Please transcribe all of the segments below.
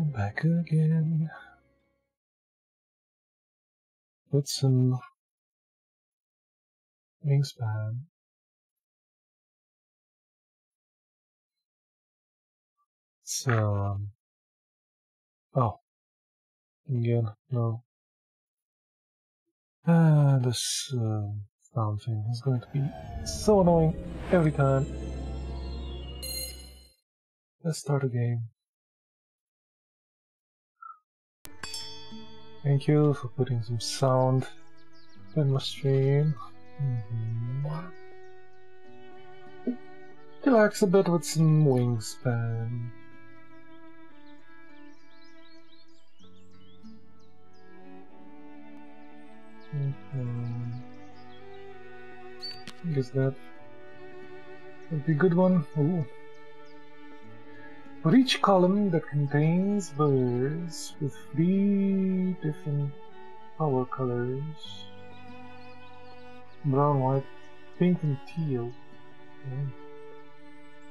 Back again. With some wingspan. So, um, oh, again, no. Ah, this uh, sound thing is going to be so annoying every time. Let's start a game. Thank you for putting some sound in my stream. Mm -hmm. Relax a bit with some wingspan. Mm -hmm. I guess that would be a good one. Ooh. For each column that contains birds with three different power colors brown, white, pink, and teal. Mm.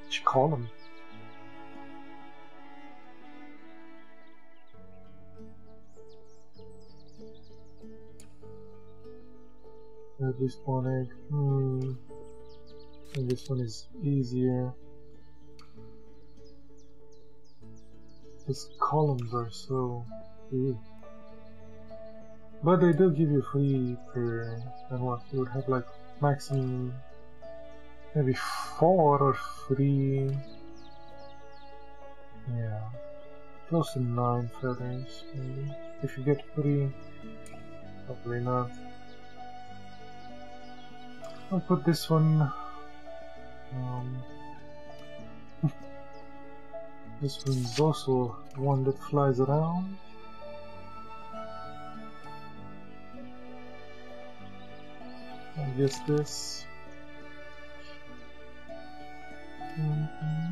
Each column. At least one egg. Hmm. And this one is easier. These columns are so. But they do give you free per and what you would have like maximum maybe four or three. Yeah. Close to nine feathers maybe. If you get three probably not. I'll put this one um, this one's also one that flies around. I guess this. Mm -hmm.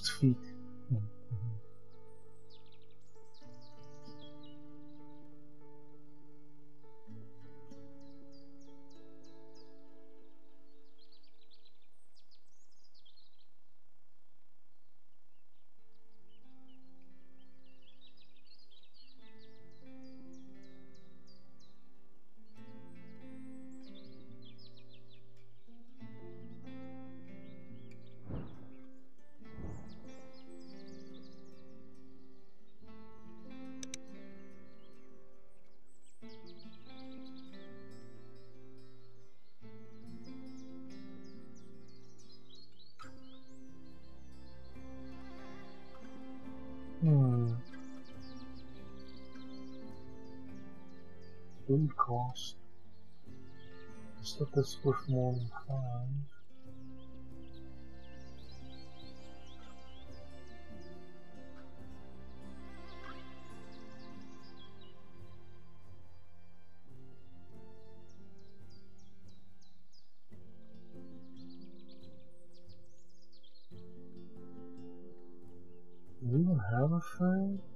Go. Feet. Food cost. Stuff that's worth more than. Do even have a thing?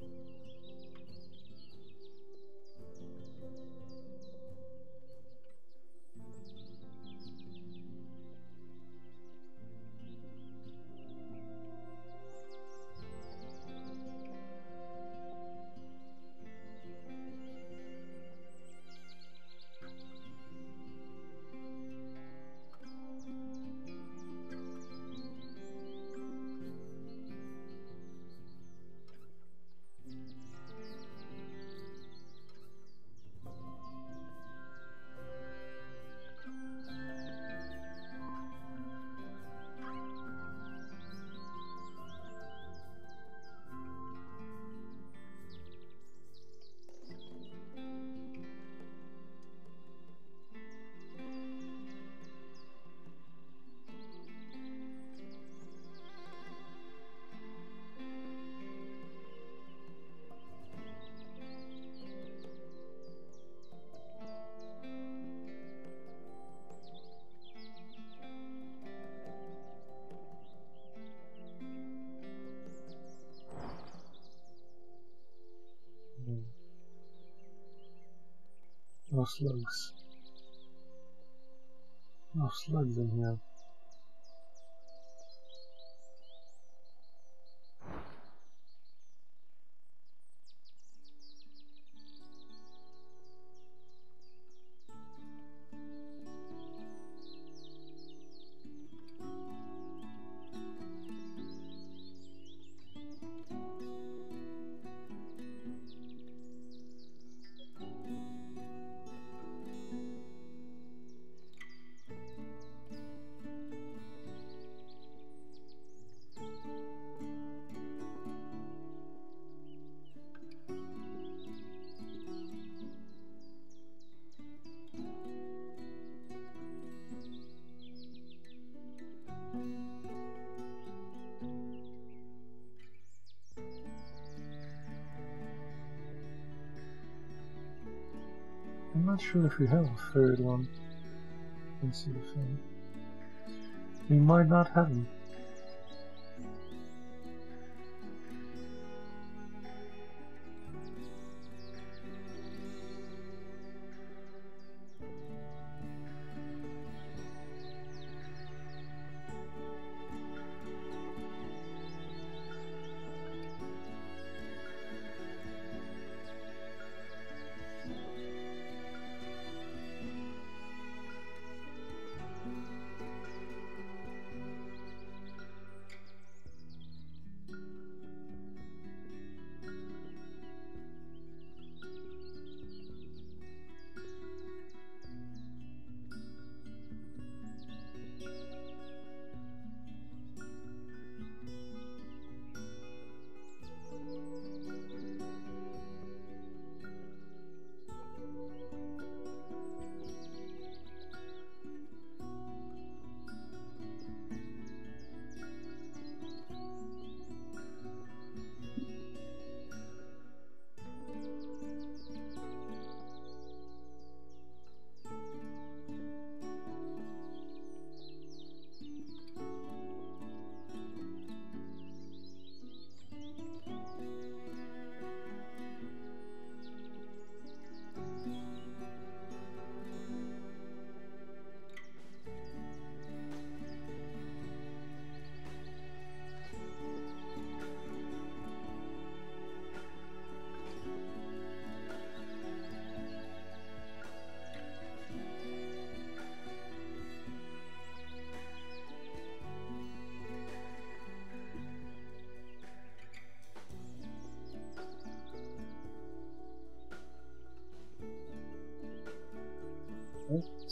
No slugs. No slugs in here. Sure if we have a third one. Let's see thing. We might not have them.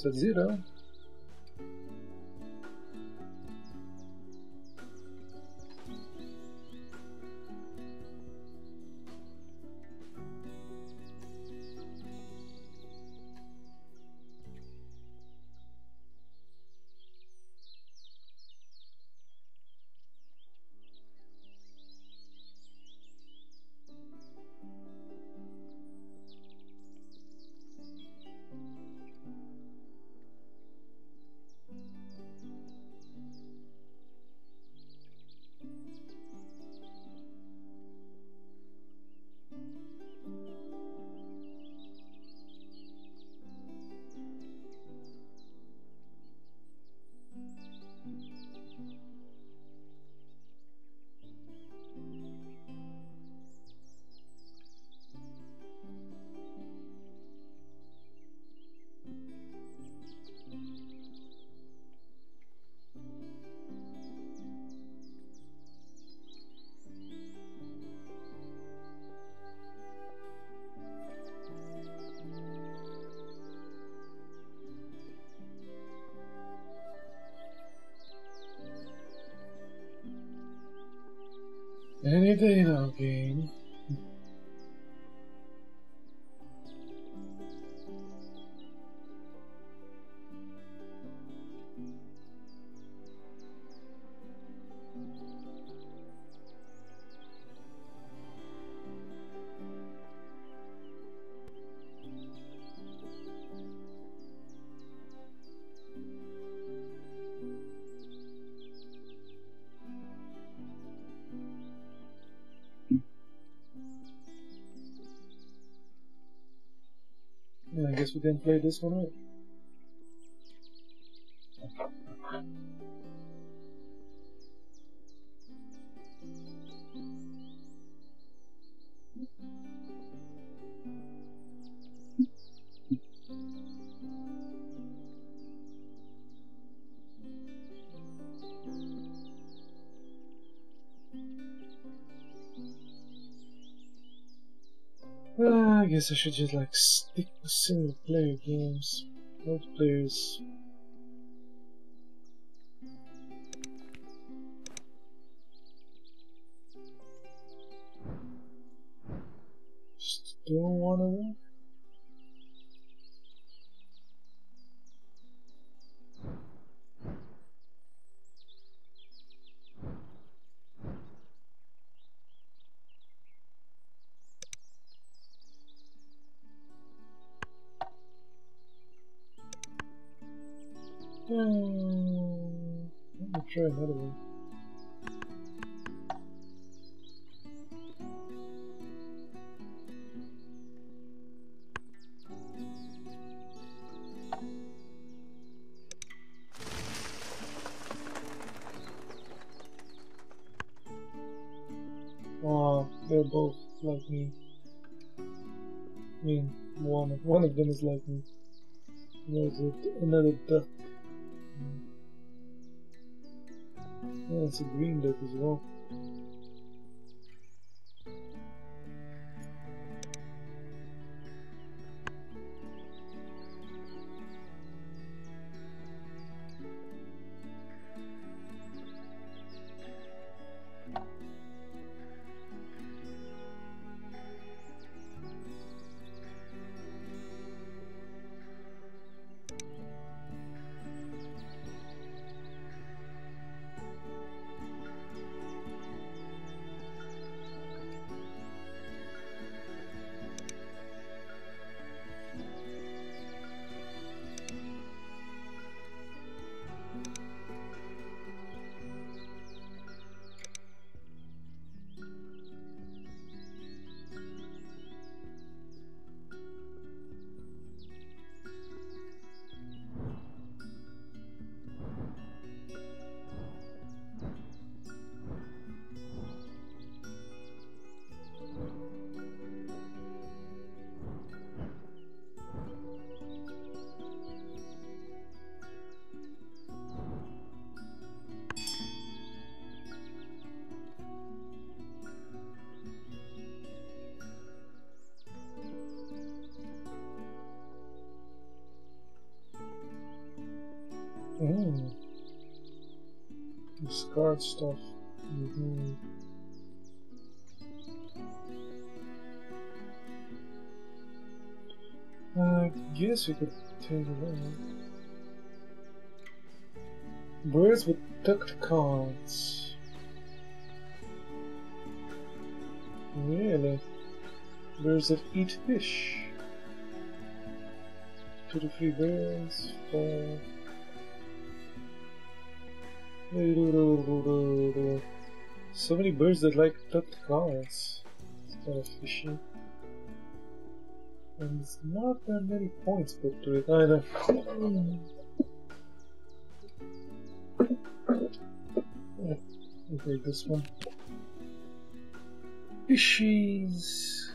It's at Any day now, game. Play this one. Uh, I guess I should just like stick single player games. Multiplayers. Just Yeah, it's a green Discard stuff. I uh, guess we could take it. Birds with tucked cards. Really? Birds that eat fish. Two to three birds, four. So many birds that like tucked cards. It's kind of fishy. And it's not that many points put to it either. yeah, I'll take this one. Fishies.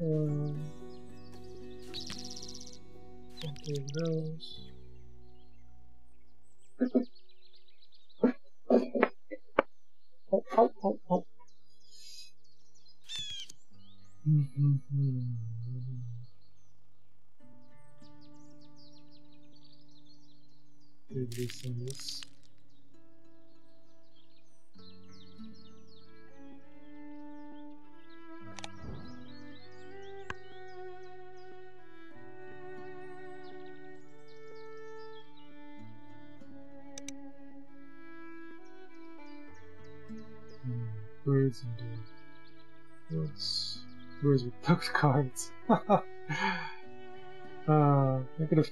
Um, I'll those.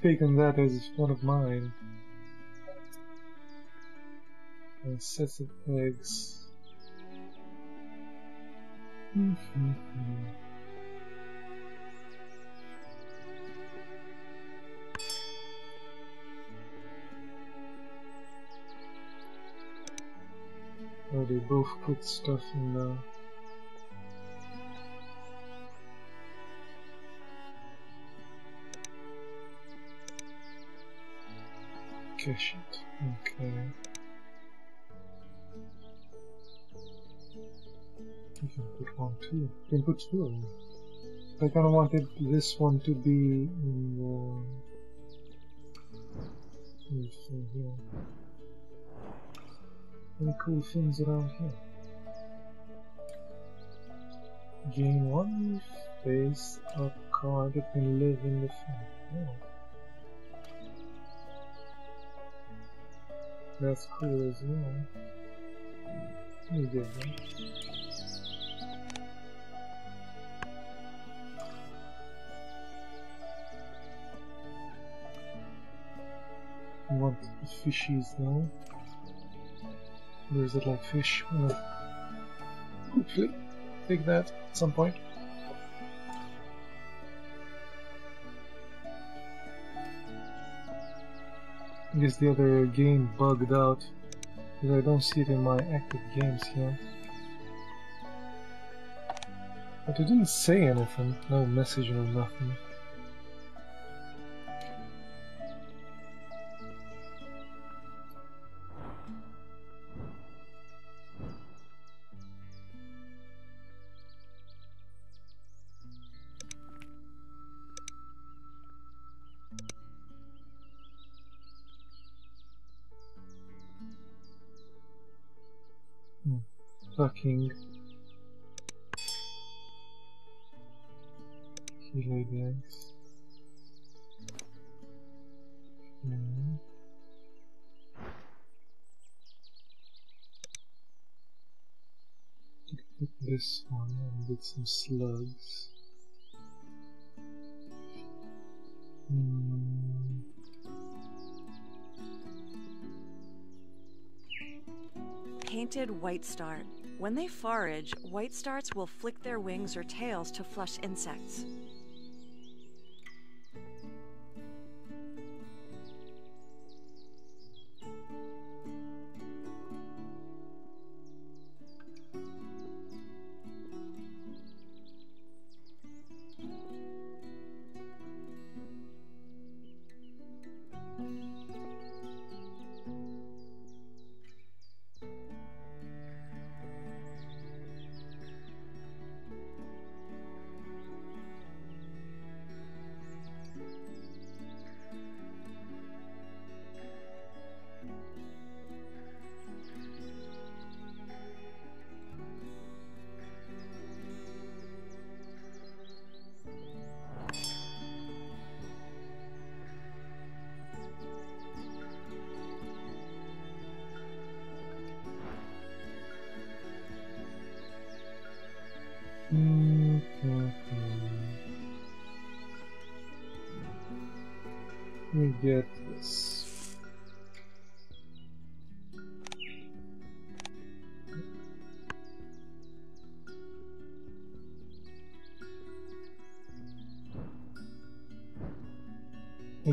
taken that as one of mine. And sets of eggs. Oh, they both put stuff in there. It. Okay. You can put one too. You can put two of them. I kinda wanted this one to be in the. Here. Any cool things around here? Gain one face a card that can live in the film. That's cool as well. Me get that. Want fishies now. Where is it like fish? Uh, hopefully, take that at some point. I guess the other game bugged out because I don't see it in my active games here. But it didn't say anything, no message or nothing. Kilo bags. Okay. Put this one and get some slugs. Hmm. Painted whitestart. When they forage, whitestarts will flick their wings or tails to flush insects.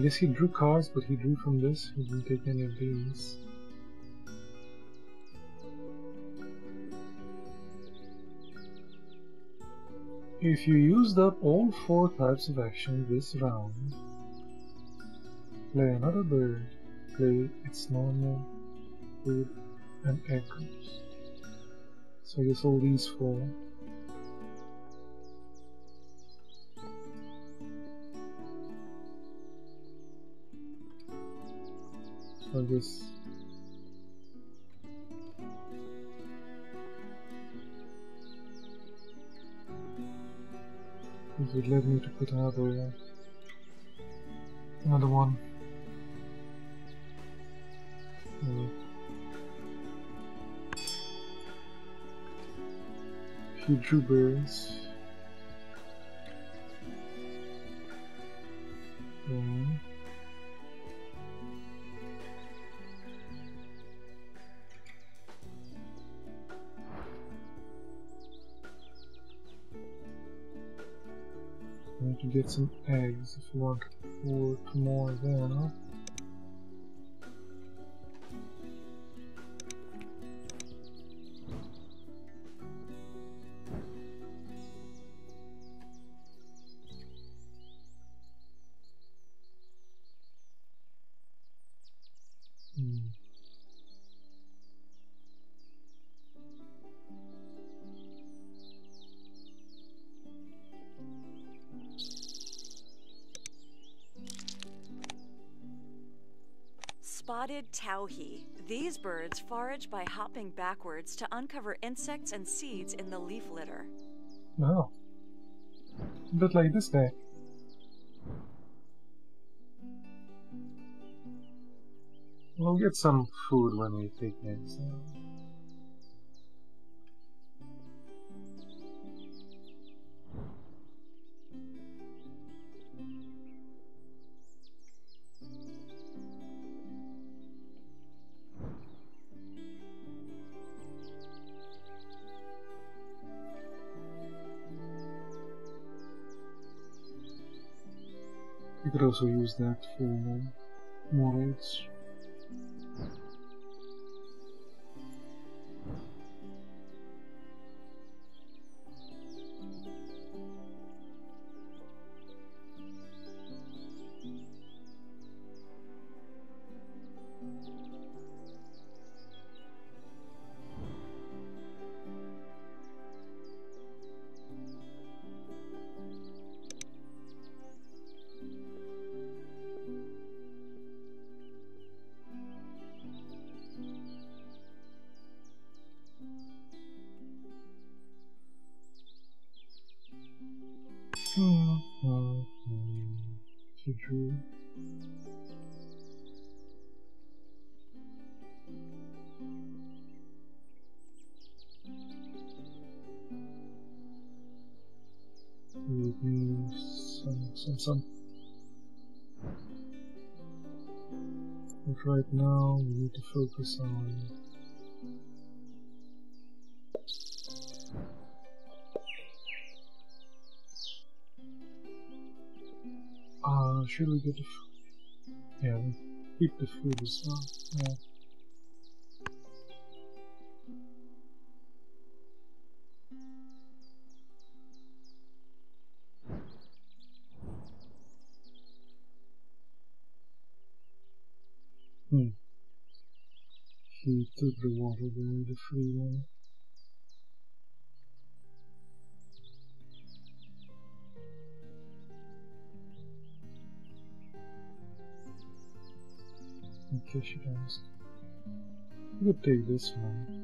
Guess he drew cards, but he drew from this. He didn't take any of these. If you used up all four types of action this round, play another bird, play its normal food and echoes. So I guess all these four. Guess This would lead me to put another one another one. Hmm. Few Drubers. Get some eggs if you want more no? Spotted towhee. These birds forage by hopping backwards to uncover insects and seeds in the leaf litter. No. A bit like this guy. We'll get some food when we take medicine. Also use that for uh, more raids. Focus on Uh, should we get the food? Yeah, keep the food as well. Yeah. There, the free in case you guys. You could take this one.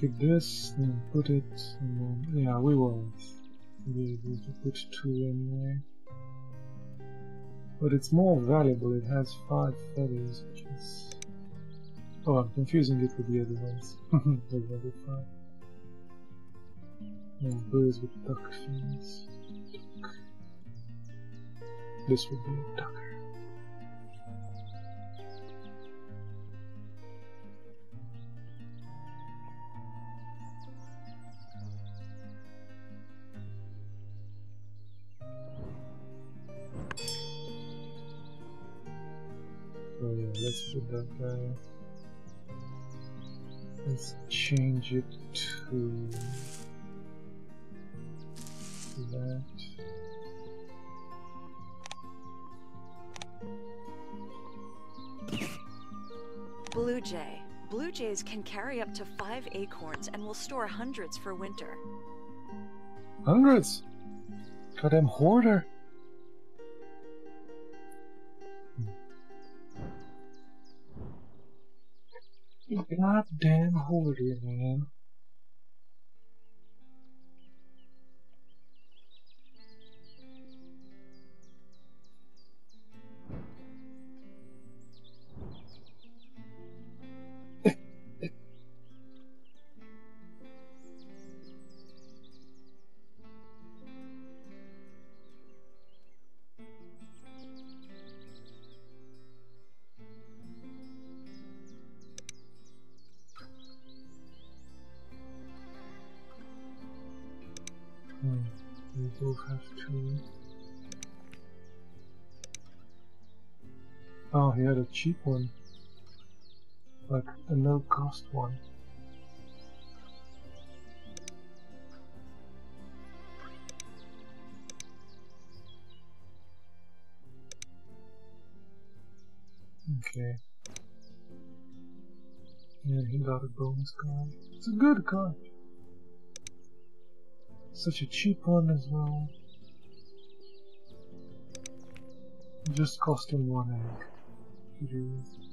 Take this, then put it, and then, yeah, we won't be able to put two anyway. But it's more valuable, it has five feathers, which is... Oh, I'm confusing it with the other ones. the other five. Yeah, birds with duck fins. Duck. This would be a ducker. Let's that guy. Let's change it to that. Blue jay. Blue jays can carry up to five acorns and will store hundreds for winter. Hundreds! Goddamn hoarder! You goddamn hoarder, man. cheap one, like a no cost one. Okay. And he got a bonus card. It's a good card. Such a cheap one as well. Just cost him one egg. Jesus.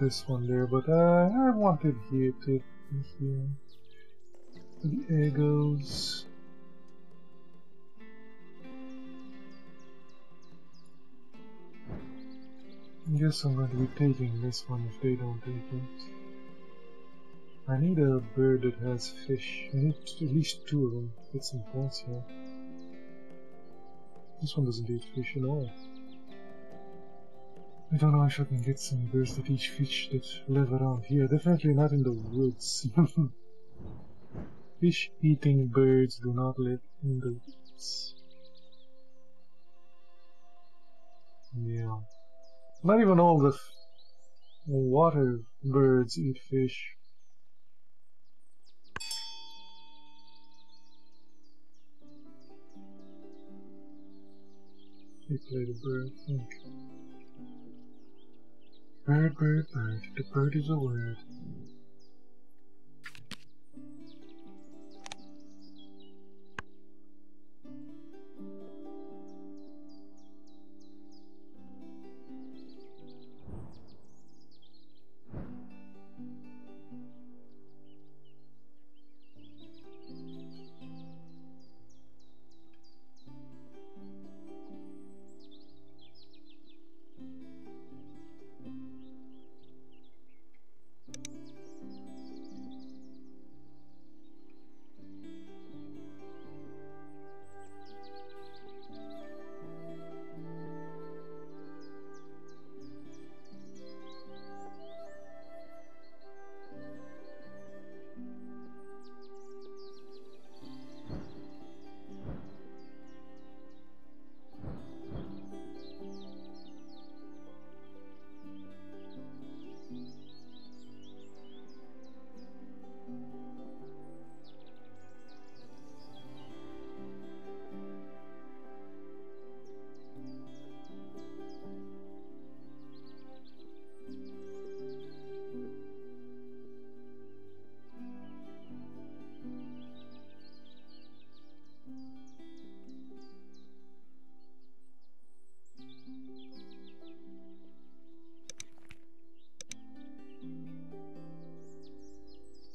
This one there, but uh, I wanted here to here. The egos. I guess I'm going to be taking this one if they don't take it. I need a bird that has fish. I need at least two of them. Get some points here. This one doesn't eat fish at all. I don't know if I can get some birds that eat fish that live around here. Definitely not in the woods. fish eating birds do not live in the woods. Yeah. Not even all the water birds eat fish. He played a bird, think. Hmm. Bird, bird, bird, the bird is a word.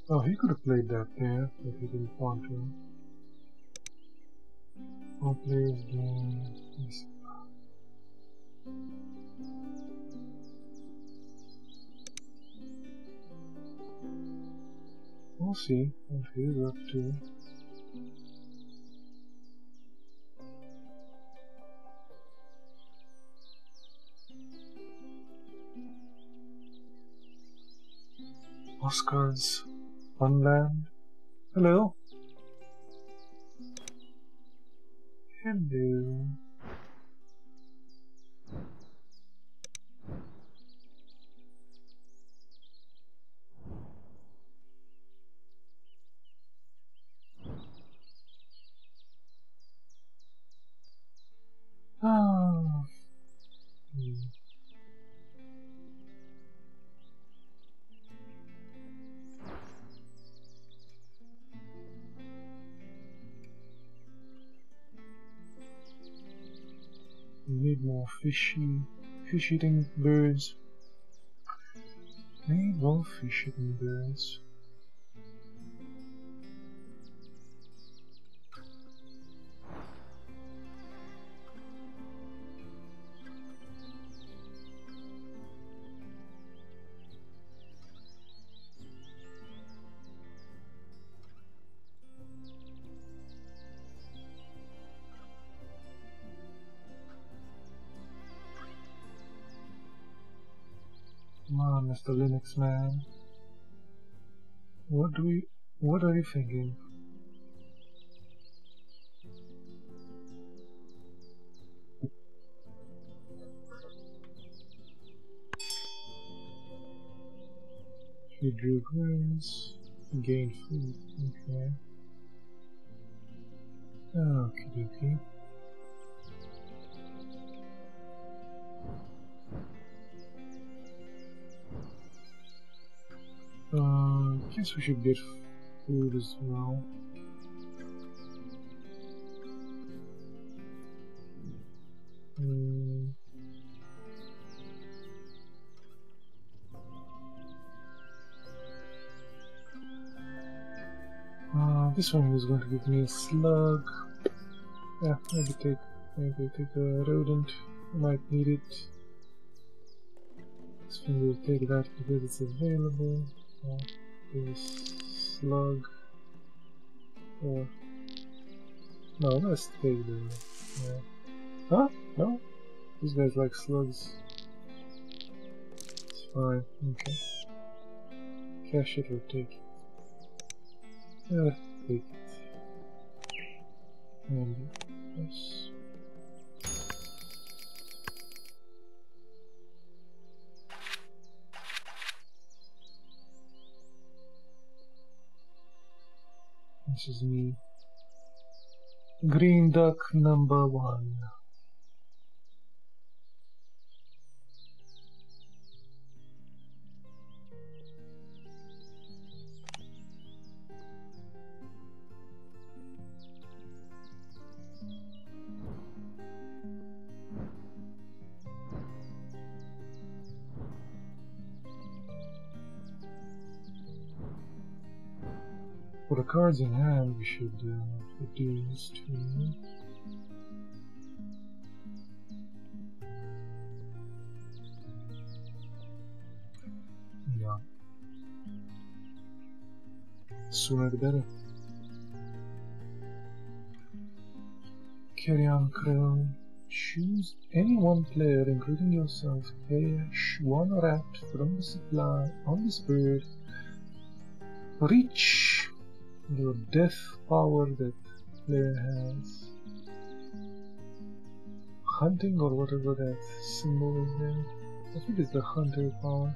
Oh, he could have played that there if he didn't want to. All players game. Yes. We'll see what he's up to. Oscars fishy, fish eating birds. Need more fish eating birds. Mr. Linux man. What do we what are you thinking? He drew grains, gained food, okay. Ah, okay, okay. Guess we should get food as well. Uh, this one is going to give me a slug. Yeah, maybe take maybe take a rodent. Might need it. This one will take that because it's available. Uh, slug. Or no, let's take the. Yeah. Huh? No? These guys like slugs. It's fine. Okay. Cache it or take it. Uh, take it. And yes. This is me. Green duck number one. Cards in hand, we should uh, put these two. Yeah. Sooner the better. Carrion Crow. Choose any one player, including yourself. Cache one rat from the supply on this bird. Reach the death power that player has. Hunting or whatever that symbol is there. I think it's the hunter power.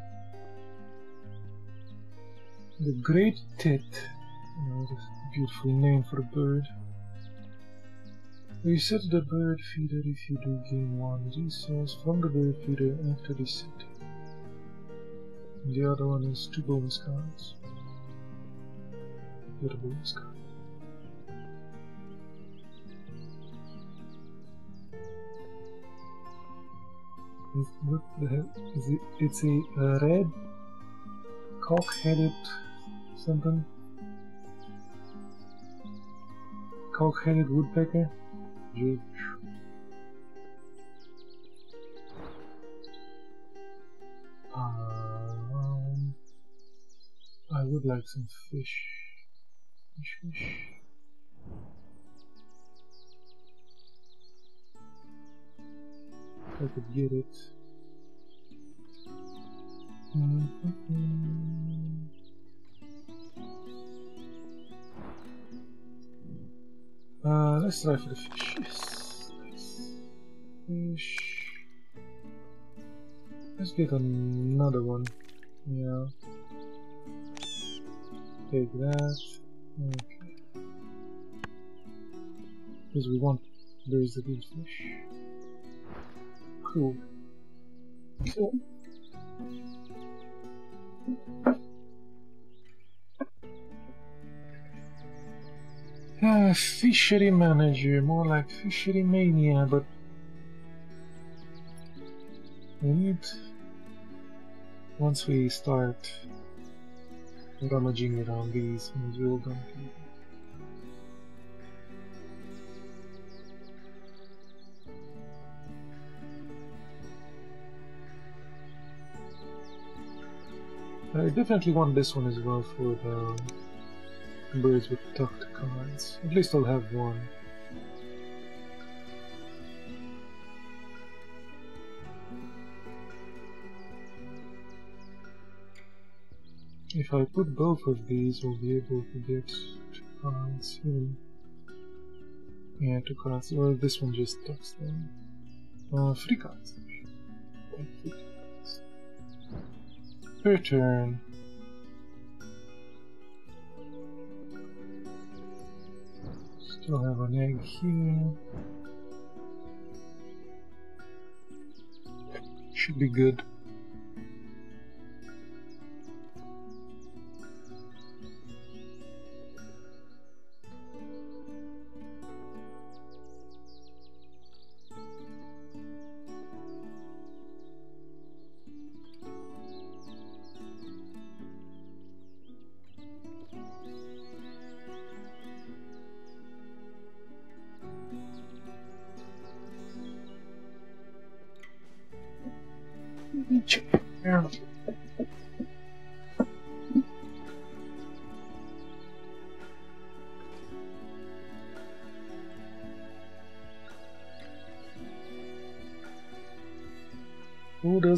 The Great Tit. That's a beautiful name for a bird. Reset the bird feeder if you do gain one resource from the bird feeder after reset. The other one is two bonus cards. Is- What the hell is it? It's a uh, red cock-headed something. Cock-headed woodpecker. Huge. Um, I would like some fish. I could get it. Uh, let's try for the fish. Yes. Fish. Let's get another one. Yeah. Take that. Okay. Because we want the good fish. Cool. Cool. Ah, fishery manager, more like fishery mania, but we need once we start rummaging around these. I definitely want this one as well for the birds with tucked cards. At least I'll have one. If I put both of these, we'll be able to get two cards soon. Yeah, two cards. Well, this one just talks them. Uh, three cards. Three cards. Per turn. Still have an egg here. Should be good.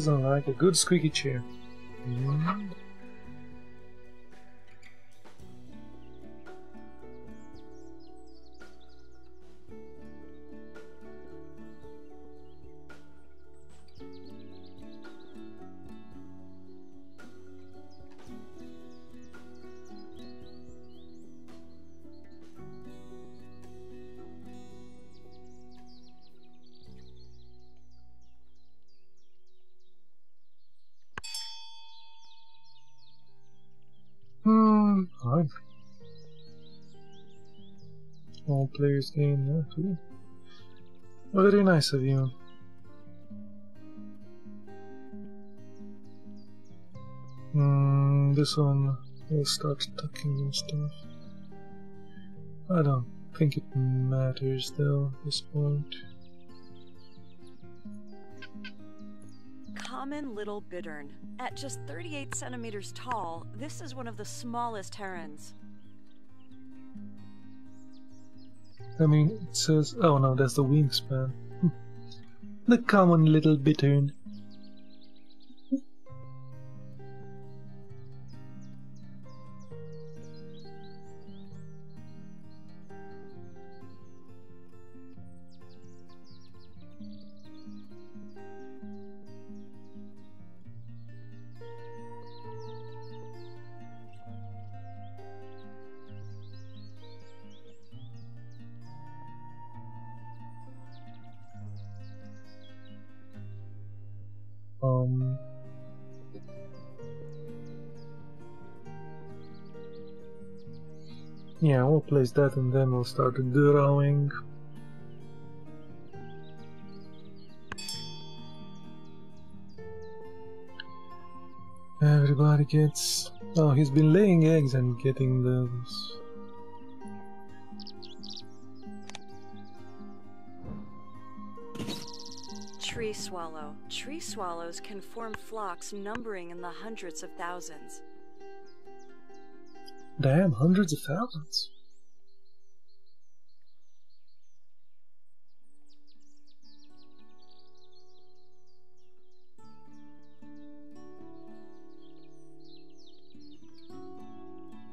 Doesn't like a good squeaky chair? Players game, yeah, too. Very nice of you. Hmm, this one will start tucking and stuff. I don't think it matters though at this point. Common little bittern. At just 38 centimeters tall, this is one of the smallest herons. I mean, it says, oh no, that's the wingspan. the common little bittern. Place that and then we'll start drawing. Everybody gets. Oh, he's been laying eggs and getting those. Tree swallow. Tree swallows can form flocks numbering in the hundreds of thousands. Damn, hundreds of thousands.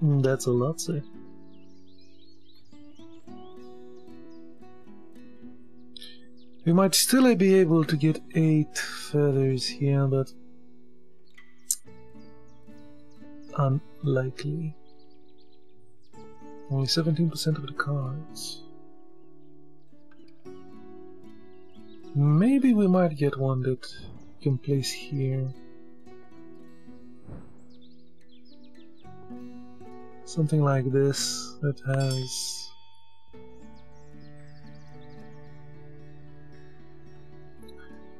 Mm, that's a lot, sir. We might still be able to get eight feathers here, but unlikely. Only 17% of the cards. Maybe we might get one that can place here. Something like this that has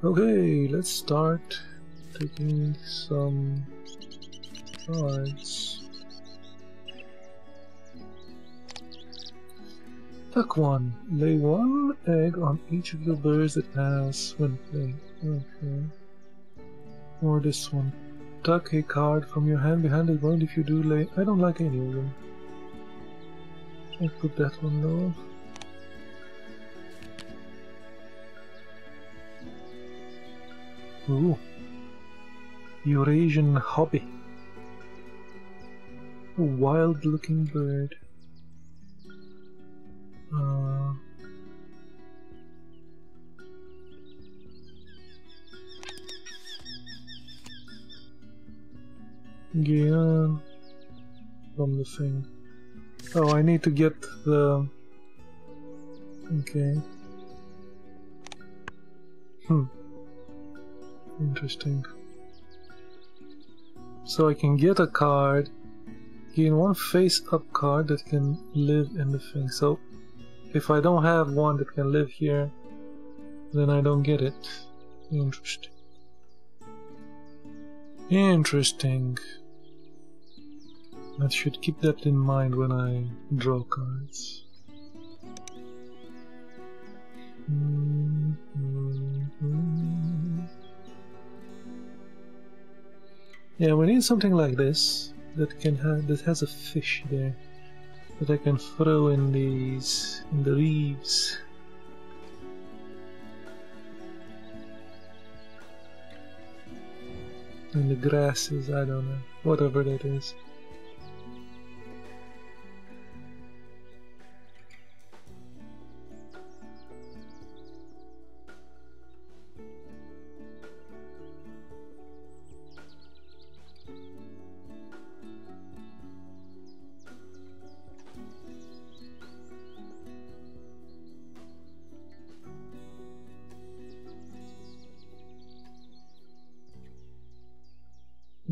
Okay, let's start taking some cards. Tuck one. Lay one egg on each of the birds that has when playing. Okay. Or this one. Tuck a card from your hand behind the wound if you do lay. I don't like any of them. I'll put that one though. Ooh. Eurasian hobby. A wild looking bird. Uh, Gain from the thing. Oh, I need to get the. Okay. Hmm. Interesting. So I can get a card, gain one face up card that can live in the thing. So if I don't have one that can live here, then I don't get it. Interesting. Interesting. I should keep that in mind when I draw cards. Yeah, we need something like this that can have that has a fish there that I can throw in these in the leaves. In the grasses, I don't know. Whatever that is.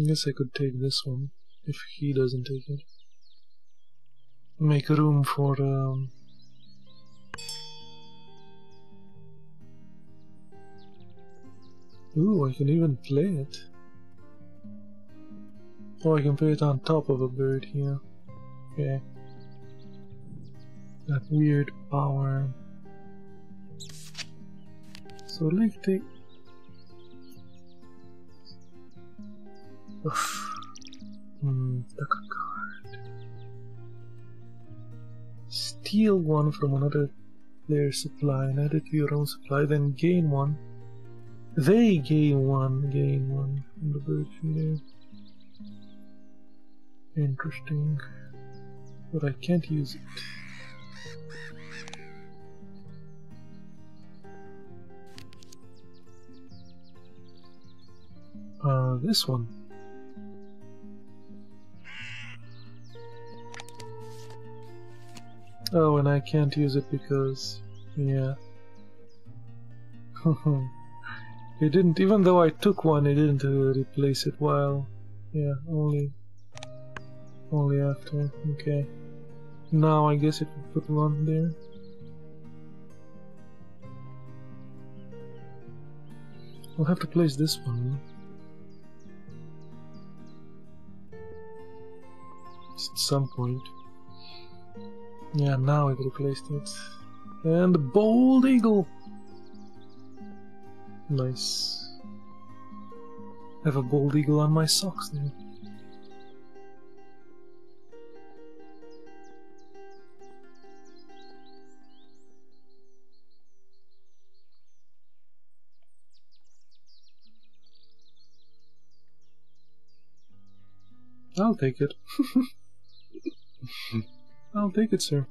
Guess I could take this one if he doesn't take it. Make room for um, Ooh, I can even play it. Oh, I can play it on top of a bird here. Okay. That weird power. So like take Hmm, a card. Steal one from another player's supply and add it to your own supply, then gain one. They gain one, gain one from the feeder. Interesting. But I can't use it. Uh, this one. I can't use it because, yeah. it didn't, even though I took one, it didn't uh, replace it while, yeah, only, only after, okay. Now I guess it would put one there. I'll have to place this one. At some point. Yeah, now it replaced it. And the Bold Eagle! Nice. I have a Bold Eagle on my socks now. I'll take it. I'll take it, sir.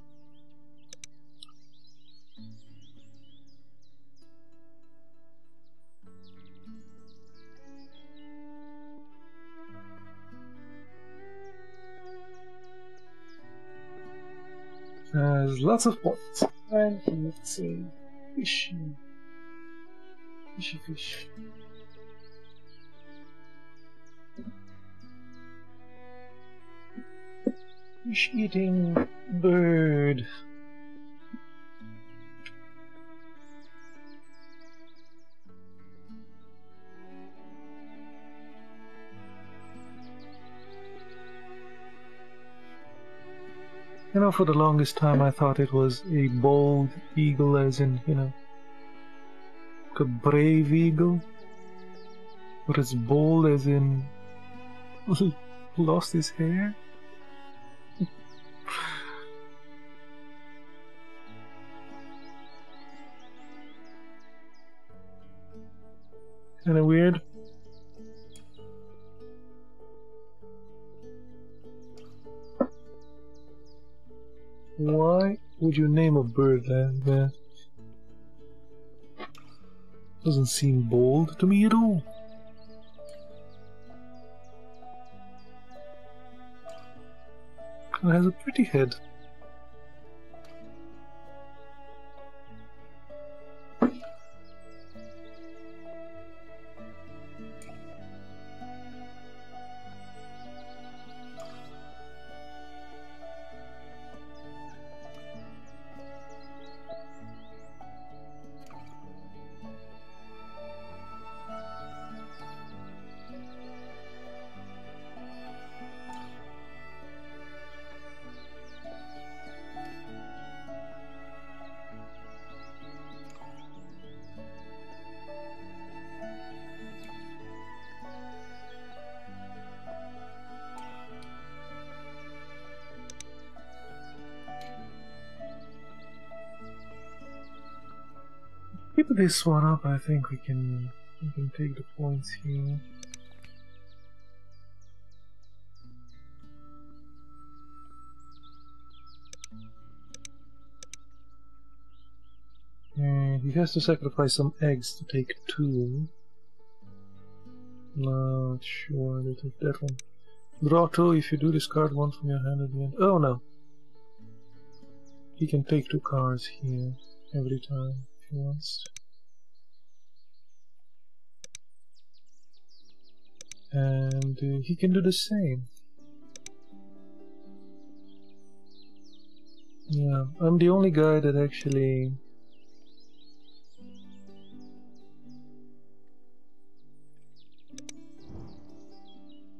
There's lots of. And let's see. Fishy. Fishy fish. Fish eating bird. You know, for the longest time I thought it was a bold eagle, as in, you know, a brave eagle. But it's bold as in lost his hair. Kinda weird. Why would you name a bird like that? Doesn't seem bold to me at all. It has a pretty head. This one up, I think we can we can take the points here. And he has to sacrifice some eggs to take two. Not sure to take that one. Draw two if you do discard one from your hand at the end. Oh no. He can take two cards here every time he wants. And uh, he can do the same. Yeah, I'm the only guy that actually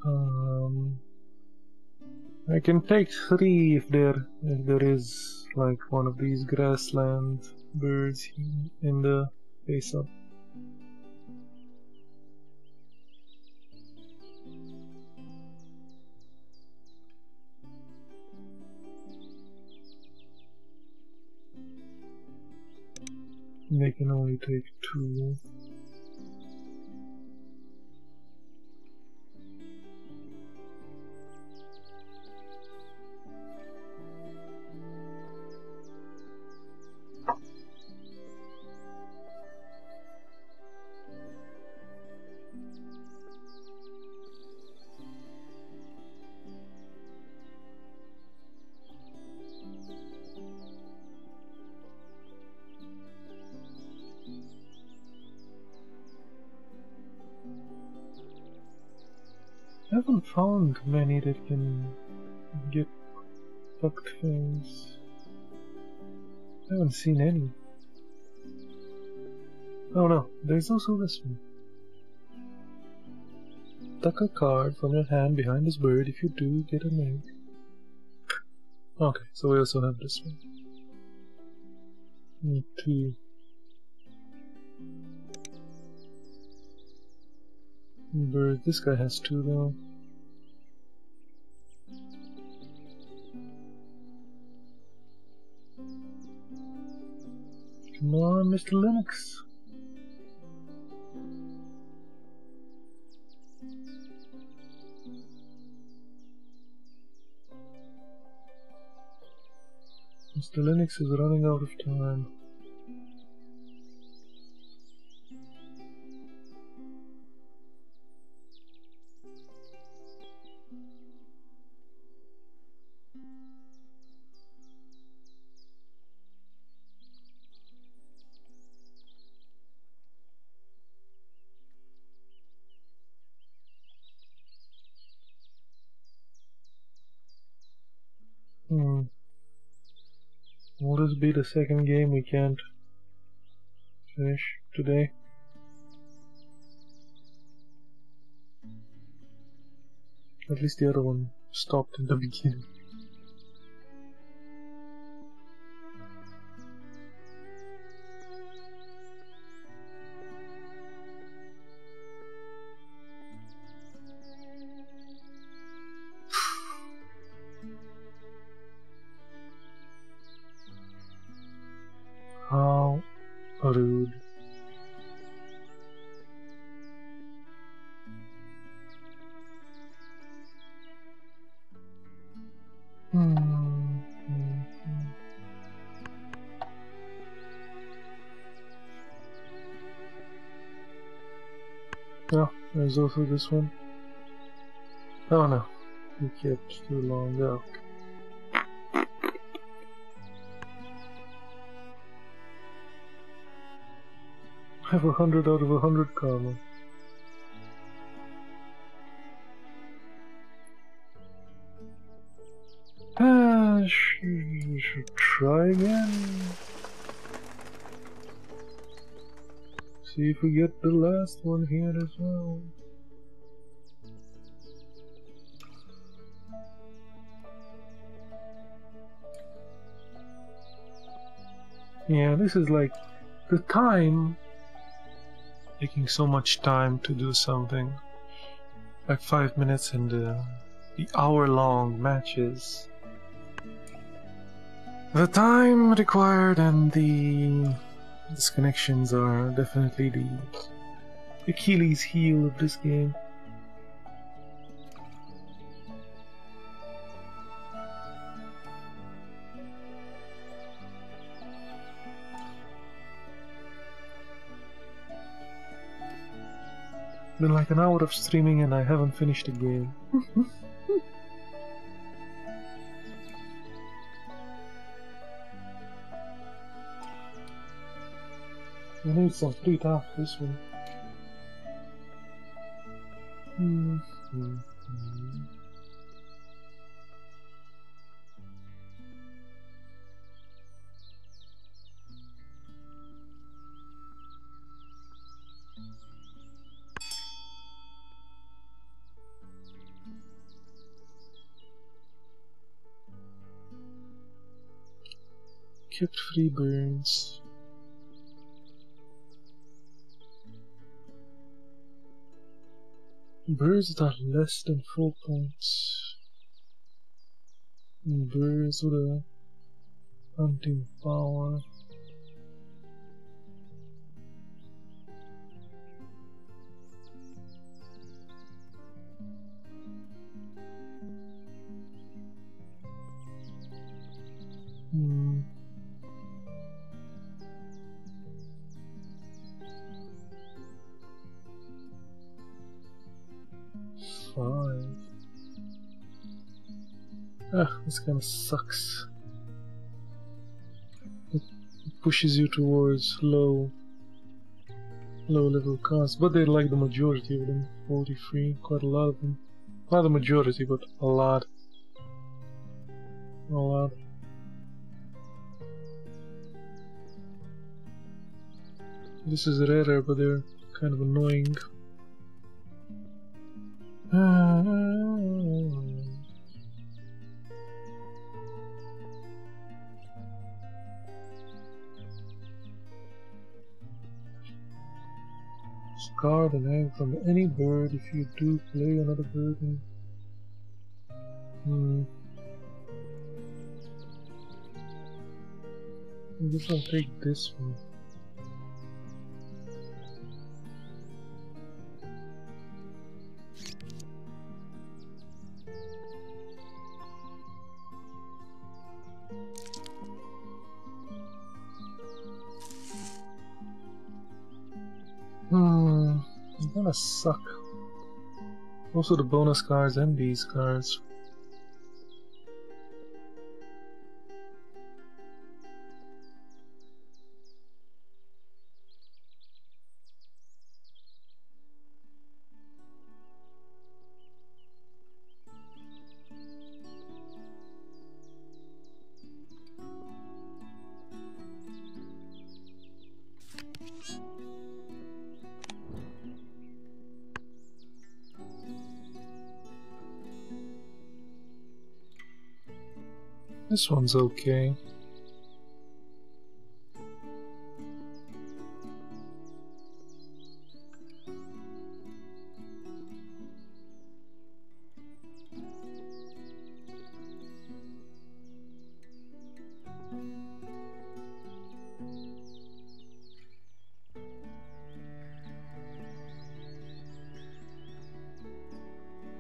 um I can take three if there if there is like one of these grassland birds in the face up. They can only take two. Found many that can get fucked things. I haven't seen any. Oh no, there's also this one. Tuck a card from your hand behind this bird if you do get a egg. Okay, so we also have this one. Need two. Bird, this guy has two though. On, Mr. Linux. Mr. Linux is running out of time. This be the second game we can't finish today? At least the other one stopped in the beginning. There's also this one. Oh no, we kept too long. Oh. I have a hundred out of a hundred karma. Ah, sh- should try again. See if we get the last one here as well. Yeah, this is like the time taking so much time to do something. Like five minutes and uh, the the hour long matches. The time required and the disconnections are definitely the Achilles heel of this game. Been like an hour of streaming and I haven't finished the game. I need some free time for this one. Hmm. hmm, Kept free burns. Birds that are less than 4 points. Birds with a hunting power. Kind of sucks. It pushes you towards low, low level cards, but they like the majority of them. 43, quite a lot of them. Not the majority, but a lot. A lot. This is rarer, but they're kind of annoying. Ah, Scarred an egg from any bird if you do play another bird. And... Hmm. I guess I'll take this one. Suck. Also the bonus cards and these cards. This one's okay.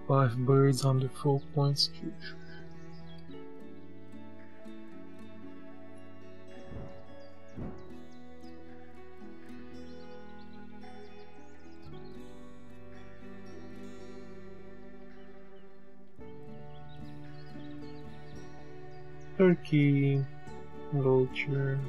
Five birds under four points. Turkey, vulture.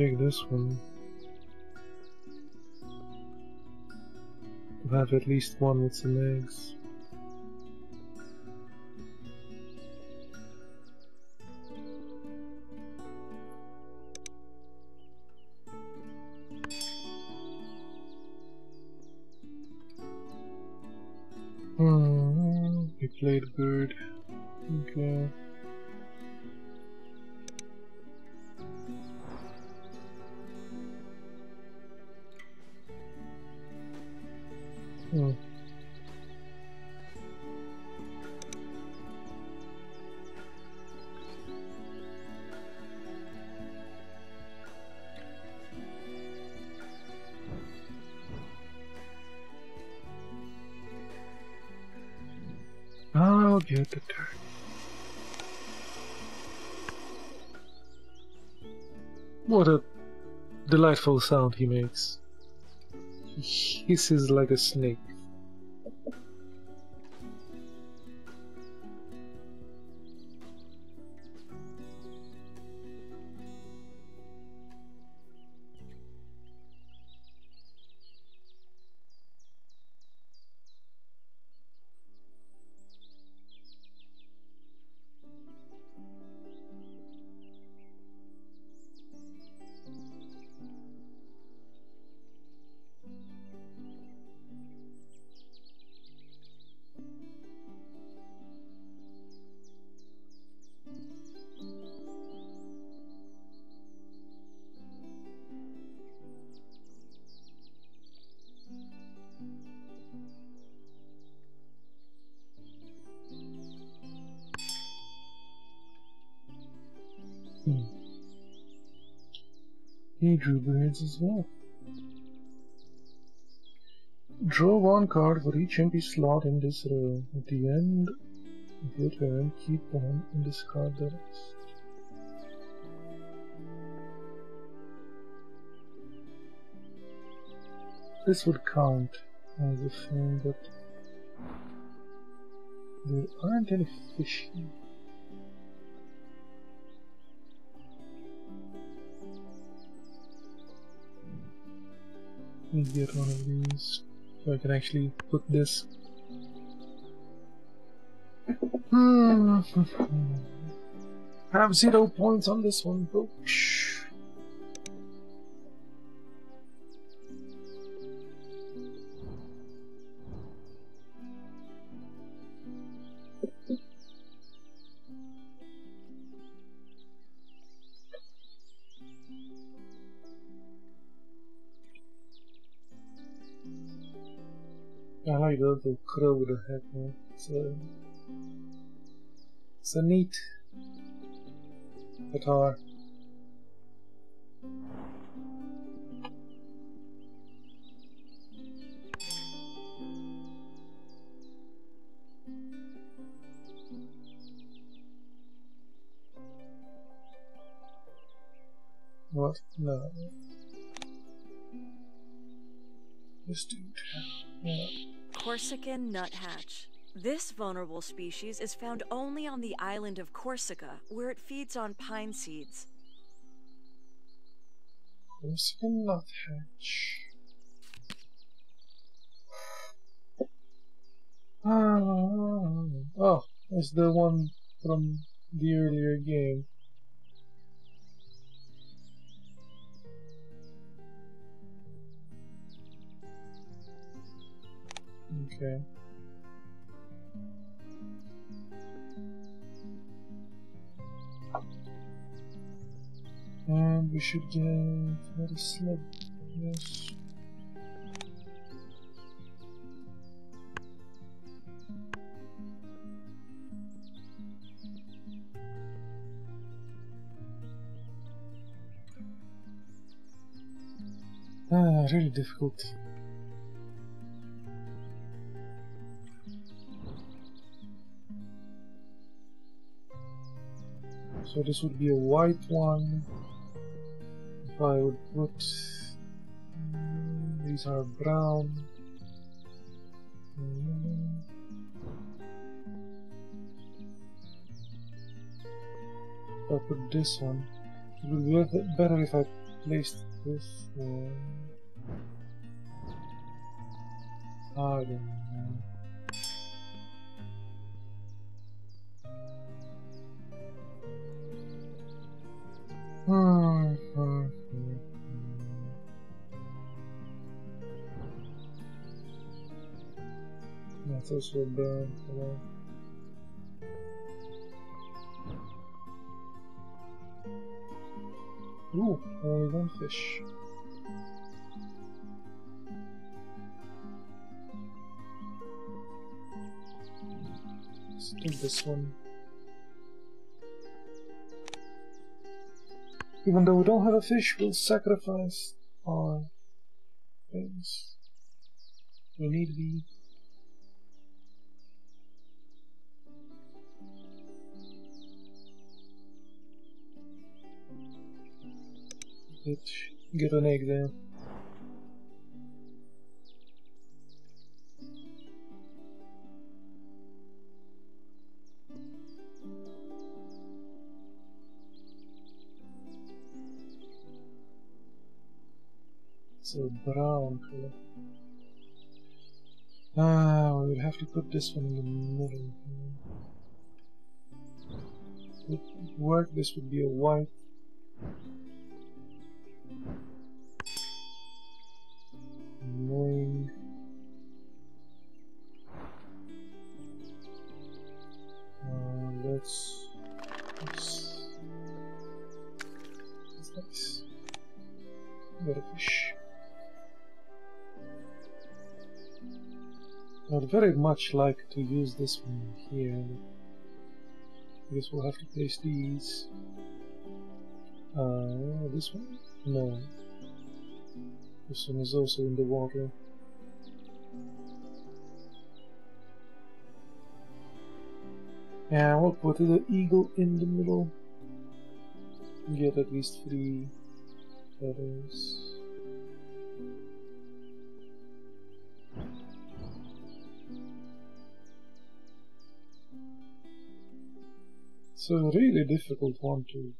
Take this one. To have at least one with some eggs. Delightful sound he makes. He hisses like a snake. As well. Draw one card for each empty slot in this row. At the end of your turn, keep one and discard the rest. This would count as a thing, but there aren't any fish here. Let me get one of these so I can actually put this. Hmm. Have zero points on this one, folks. Crow man. It's a, neat guitar. Uh, what? No. This dude. Yeah. Corsican nuthatch. This vulnerable species is found only on the island of Corsica, where it feeds on pine seeds. Corsican nuthatch. Ah, oh, it's the one from the earlier game. Okay. And we should uh, get very slow. Yes. Ah, really difficult. So this would be a white one. If I would put... Mm, these are brown. Mm. If I put this one, it would be better if I placed this one. Don't That's also a burn color. Ooh, only one fish. Let's do this one. Even though we don't have a fish, we'll sacrifice our things. We need the Get, get an egg there. It's a brown color. Ah, we will have to put this one in the middle. Would work, this would be a white. Very much like to use this one here. I guess we'll have to place these. Uh, this one? No. This one is also in the water. Yeah, we'll put the eagle in the middle. Get at least three feathers. It's a really difficult one to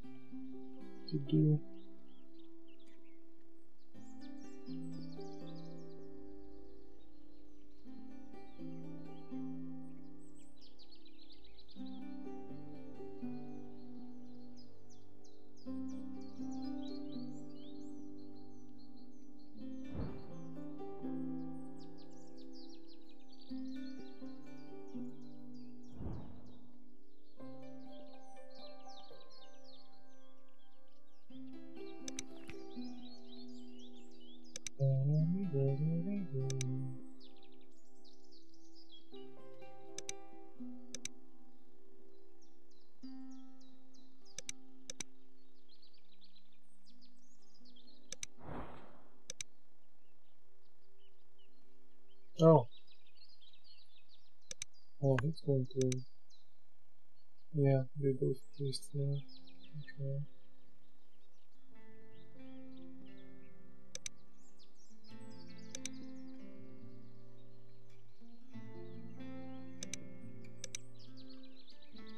to do. To. Yeah, they both placed there. Okay.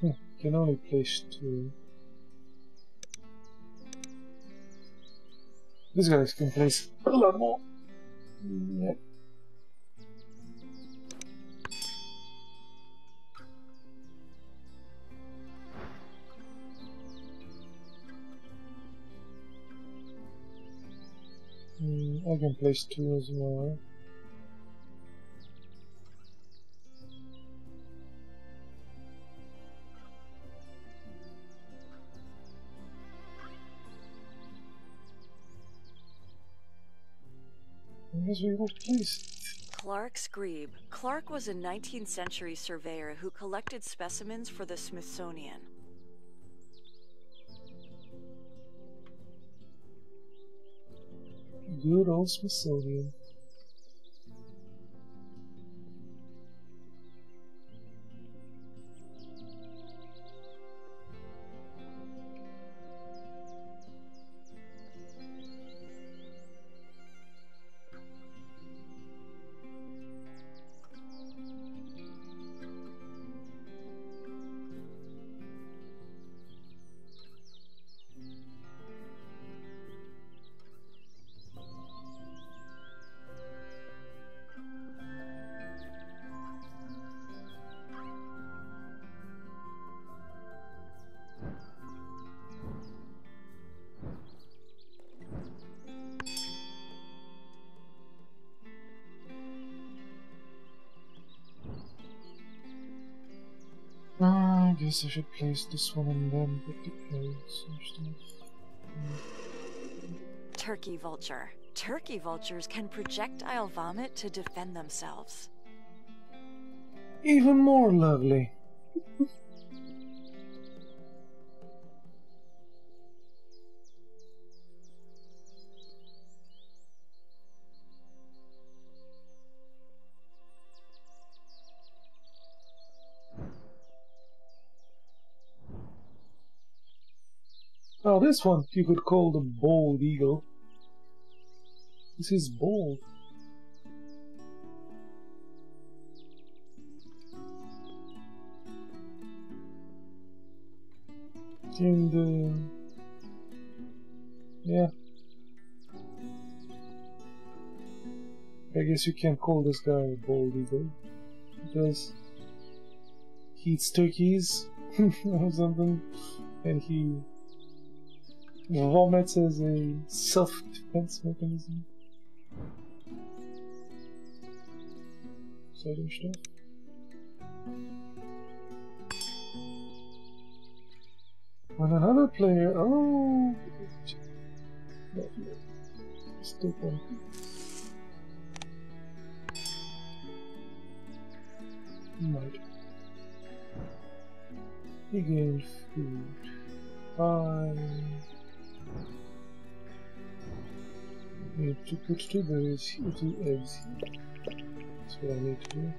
Hmm, can only place two. This guy can place a lot more. Yep. Can place two as well. Clark's Grebe. Clark was a 19th century surveyor who collected specimens for the Smithsonian. Good old Smithsonian. Guess I should place this one and then put the and stuff. Turkey vulture. Turkey vultures can projectile vomit to defend themselves. Even more lovely. This one you could call the bald eagle. This is bald. And, uh, yeah. I guess you can't call this guy a bald eagle. Because he eats turkeys or something, and he vomits as a self-defense mechanism. Stuff. When another player, oh, stick one. Right. He gained food. Fine. Need to put two eggs here. That's what I need to do.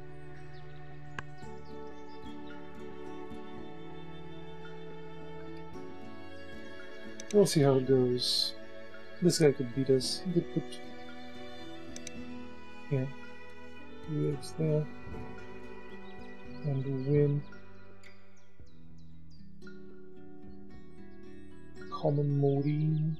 We'll see how it goes. This guy could beat us. He could put... Yeah. Two eggs there. And we win. Common Moorhen.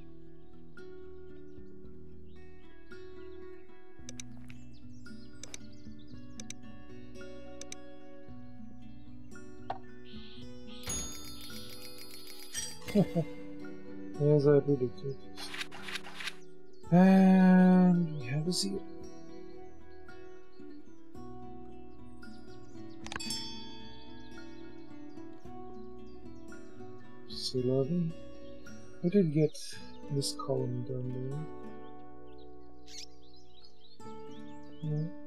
As I predicted. And we have a zero. 11. I did get this column down there. Yeah.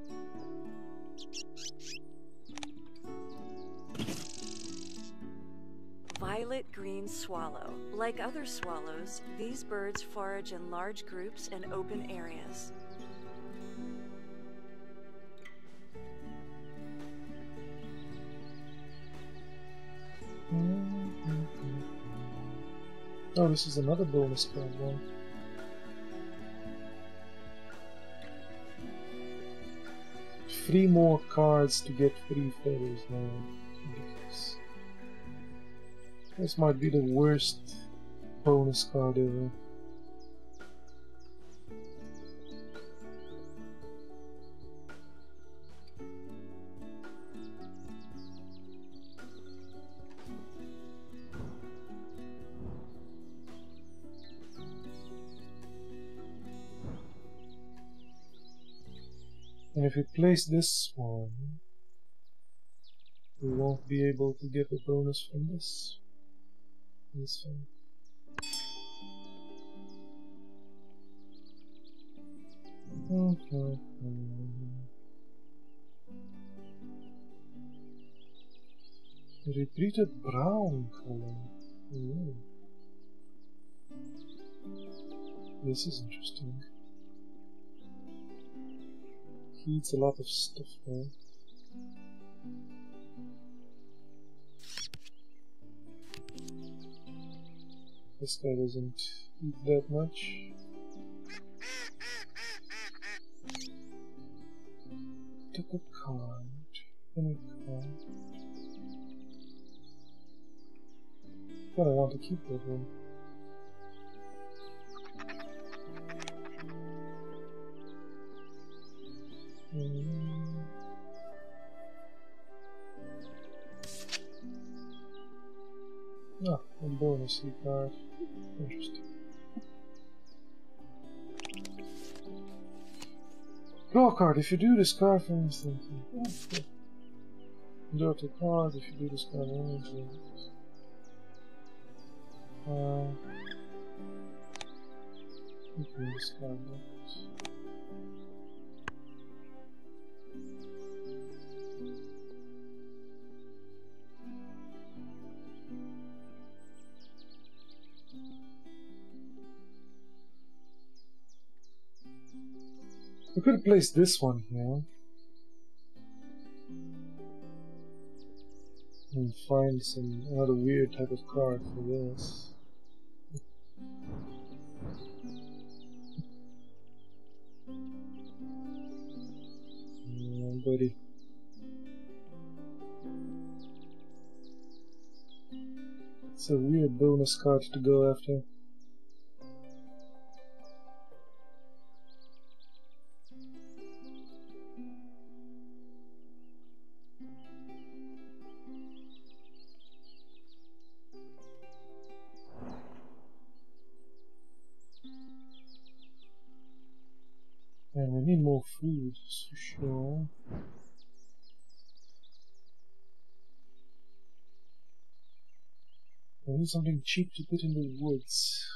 Green swallow. Like other swallows, these birds forage in large groups and open areas. Oh, this is another bonus card one. Three more cards to get three feathers now. This might be the worst bonus card ever. And if we place this one, we won't be able to get a bonus from this. This one. Oh, Retreated brown color. Ooh. This is interesting. He eats a lot of stuff, man. This guy doesn't eat that much. Took a card. Any card. But I want to keep that one. Mm. Ah, a bonus card. Interesting. Draw card. If you do, discard for instance. Okay. Draw a card. If you do, discard anything. Uh, you can discard that. Could place this one here. And find some other weird type of card for this. Yeah, buddy. It's a weird bonus card to go after. Something cheap to put in the woods.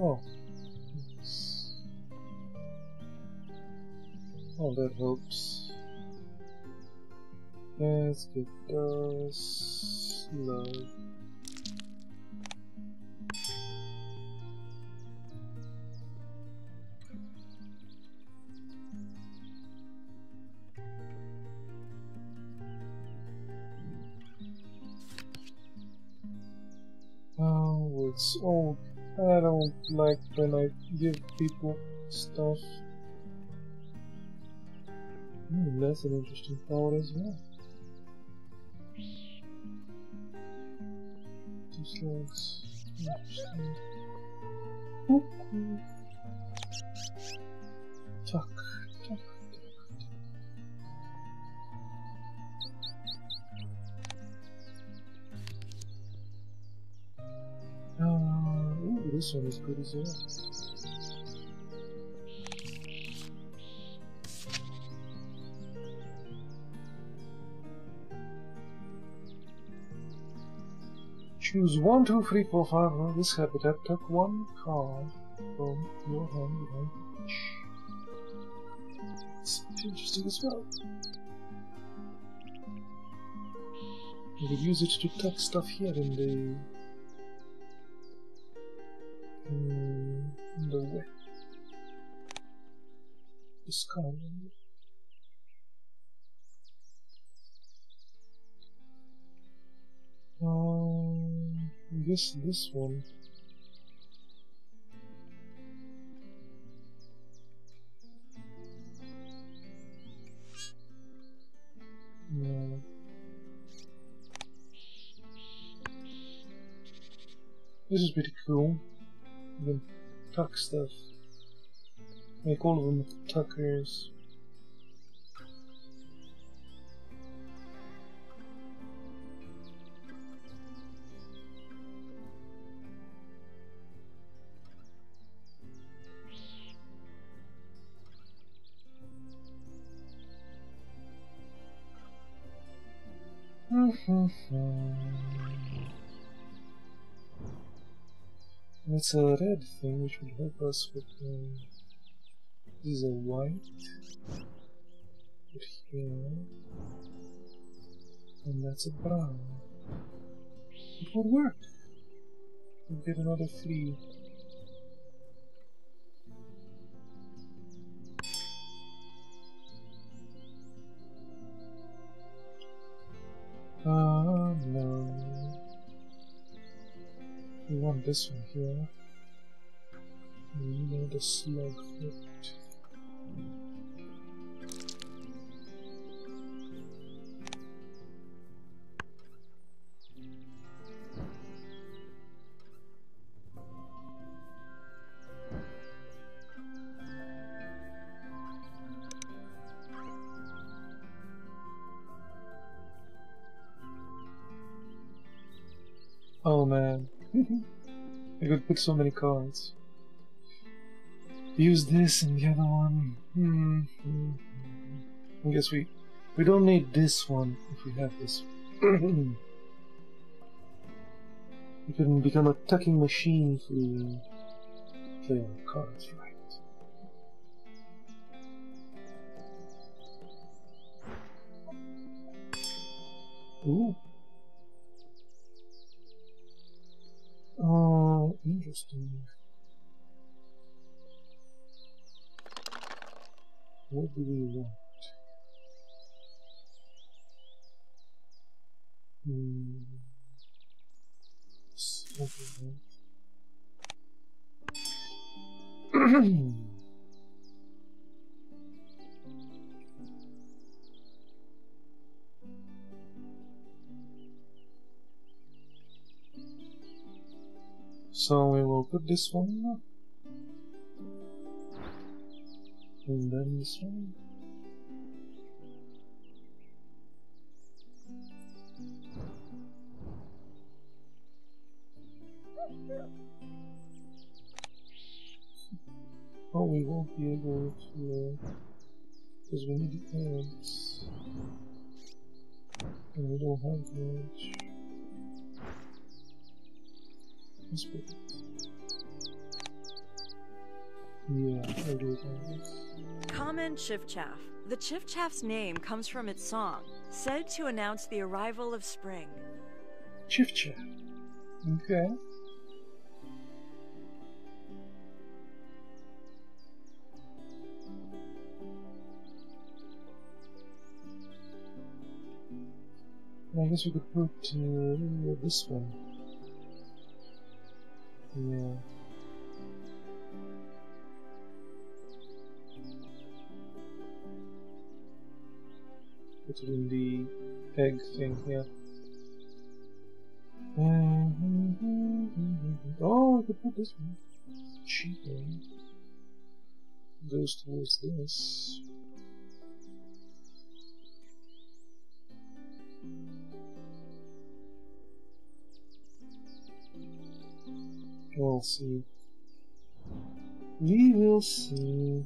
Oh. Yes. Oh, that helps. Let's get those low. It's old. I don't like when I give people stuff. Hmm, that's an interesting thought as well. Two slugs. Interesting. Tuck, tuck, this one is good as well. Choose one, two, three, four, five. Oh, this habitat took one card from your hand behind each. It's interesting as well. You could use it to tuck stuff here in the way. This kind Um, guess this one. No. This is pretty cool. You can tuck stuff. Make all of them tuckers. It's a red thing which will help us with um, This is a white. Here. And that's a brown. It would work. We'll get another flea. Ah, no. We want this one here. We need a slug. Oh Put so many cards. Use this and the other one. Hmm. hmm. I guess we we don't need this one if we have this. we can become a tucking machine if we play our cards right. Ooh. Interesting. What do we want? Hmm. Something else. So we will put this one and then this one. Oh, we won't be able to, uh, because we need eggs, and we don't have much. Let's put. Yeah, it this. Common Chiffchaff. The Chiffchaff's name comes from its song, said to announce the arrival of spring. Chiff Chaff. Okay. I guess we could put uh, this one. Yeah. Put it in the egg thing here. Oh, I could put this one. Cheaper. Goes towards this. We'll see. We will see.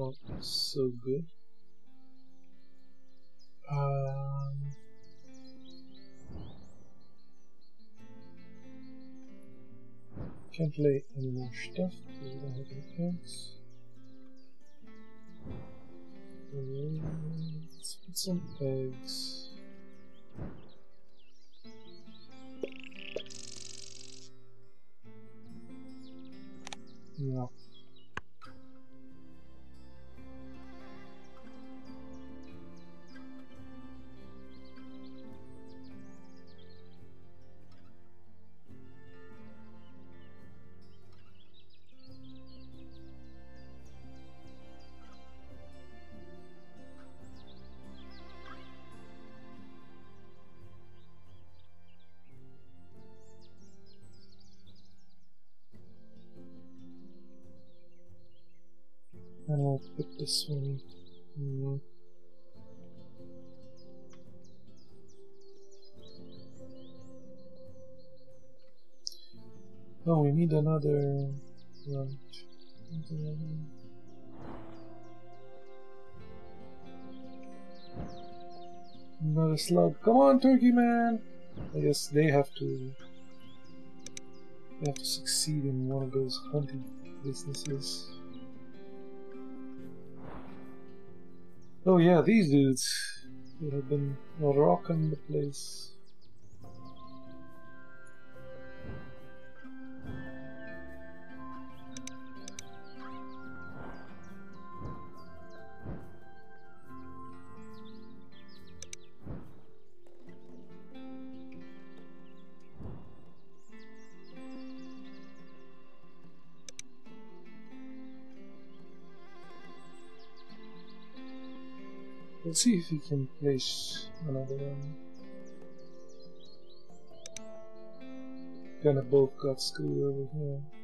So so good. Um, can't lay any more stuff because don't have any. Um, Let's put some eggs. Yeah. This one here. Oh, we need another. Right. Another slug. Come on, Turkey Man! I guess they have to. They have to succeed in one of those hunting businesses. Oh yeah, these dudes. They have been rocking the place. Let's see if we can place another one. Kinda both got screwed over here.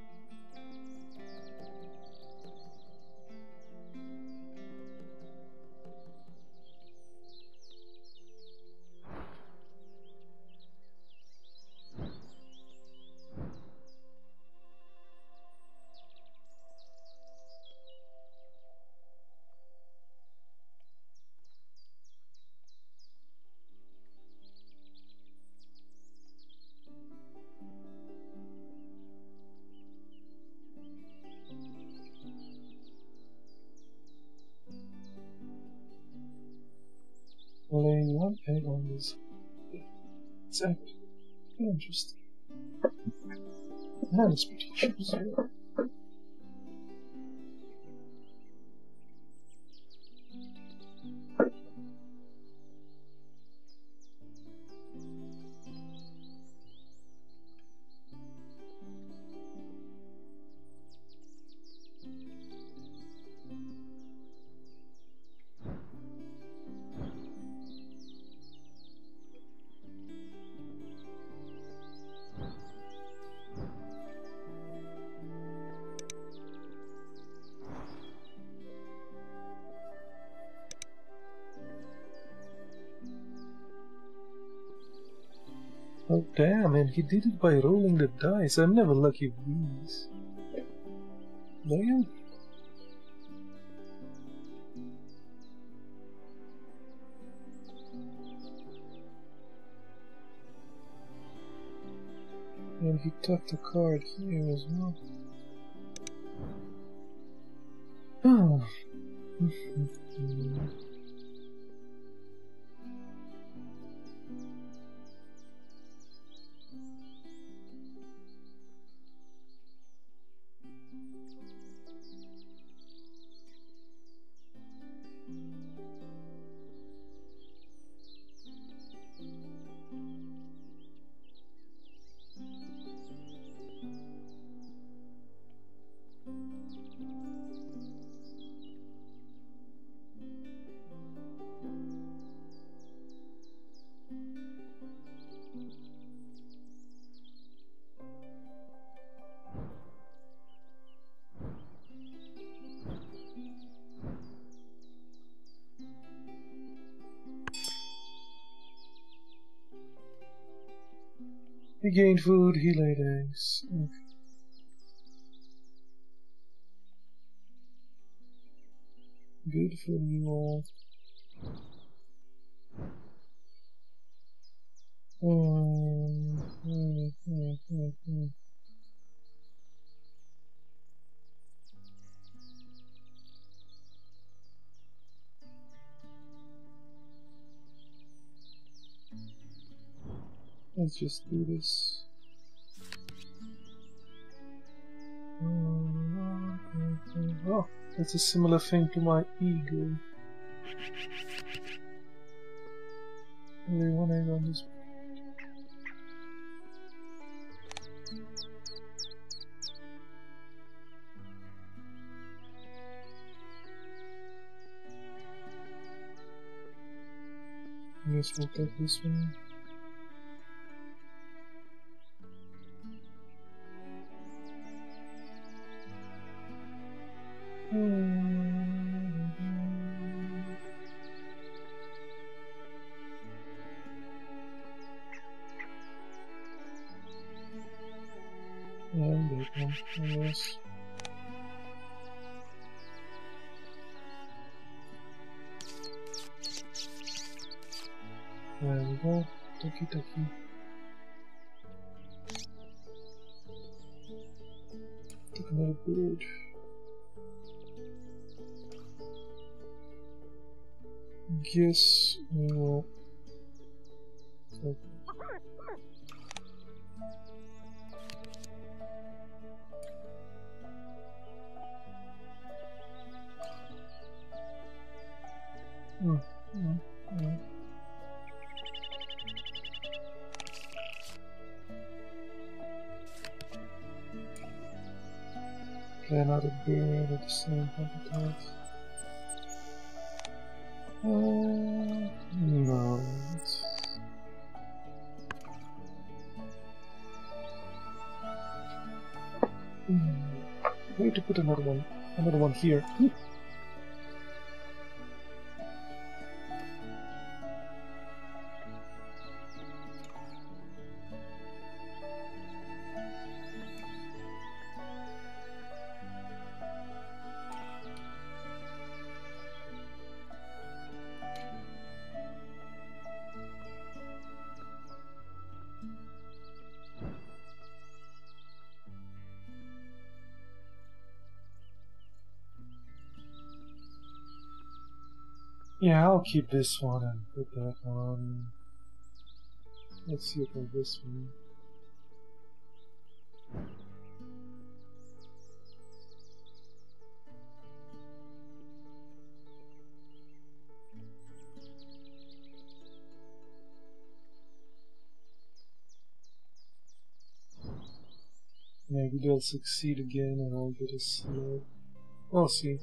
He did it by rolling the dice. I'm never lucky with these. Damn. And he tucked a card here as well. Oh. Mm-hmm. Gained food, he laid eggs. Okay. Good for you all. Let's just do this. Uh, oh, that's a similar thing to my ego. Only one egg on this. We'll take this one. Yeah, I'll keep this one and put that one. Let's see about this one. Maybe they'll succeed again and I'll get a slug. We'll oh, see.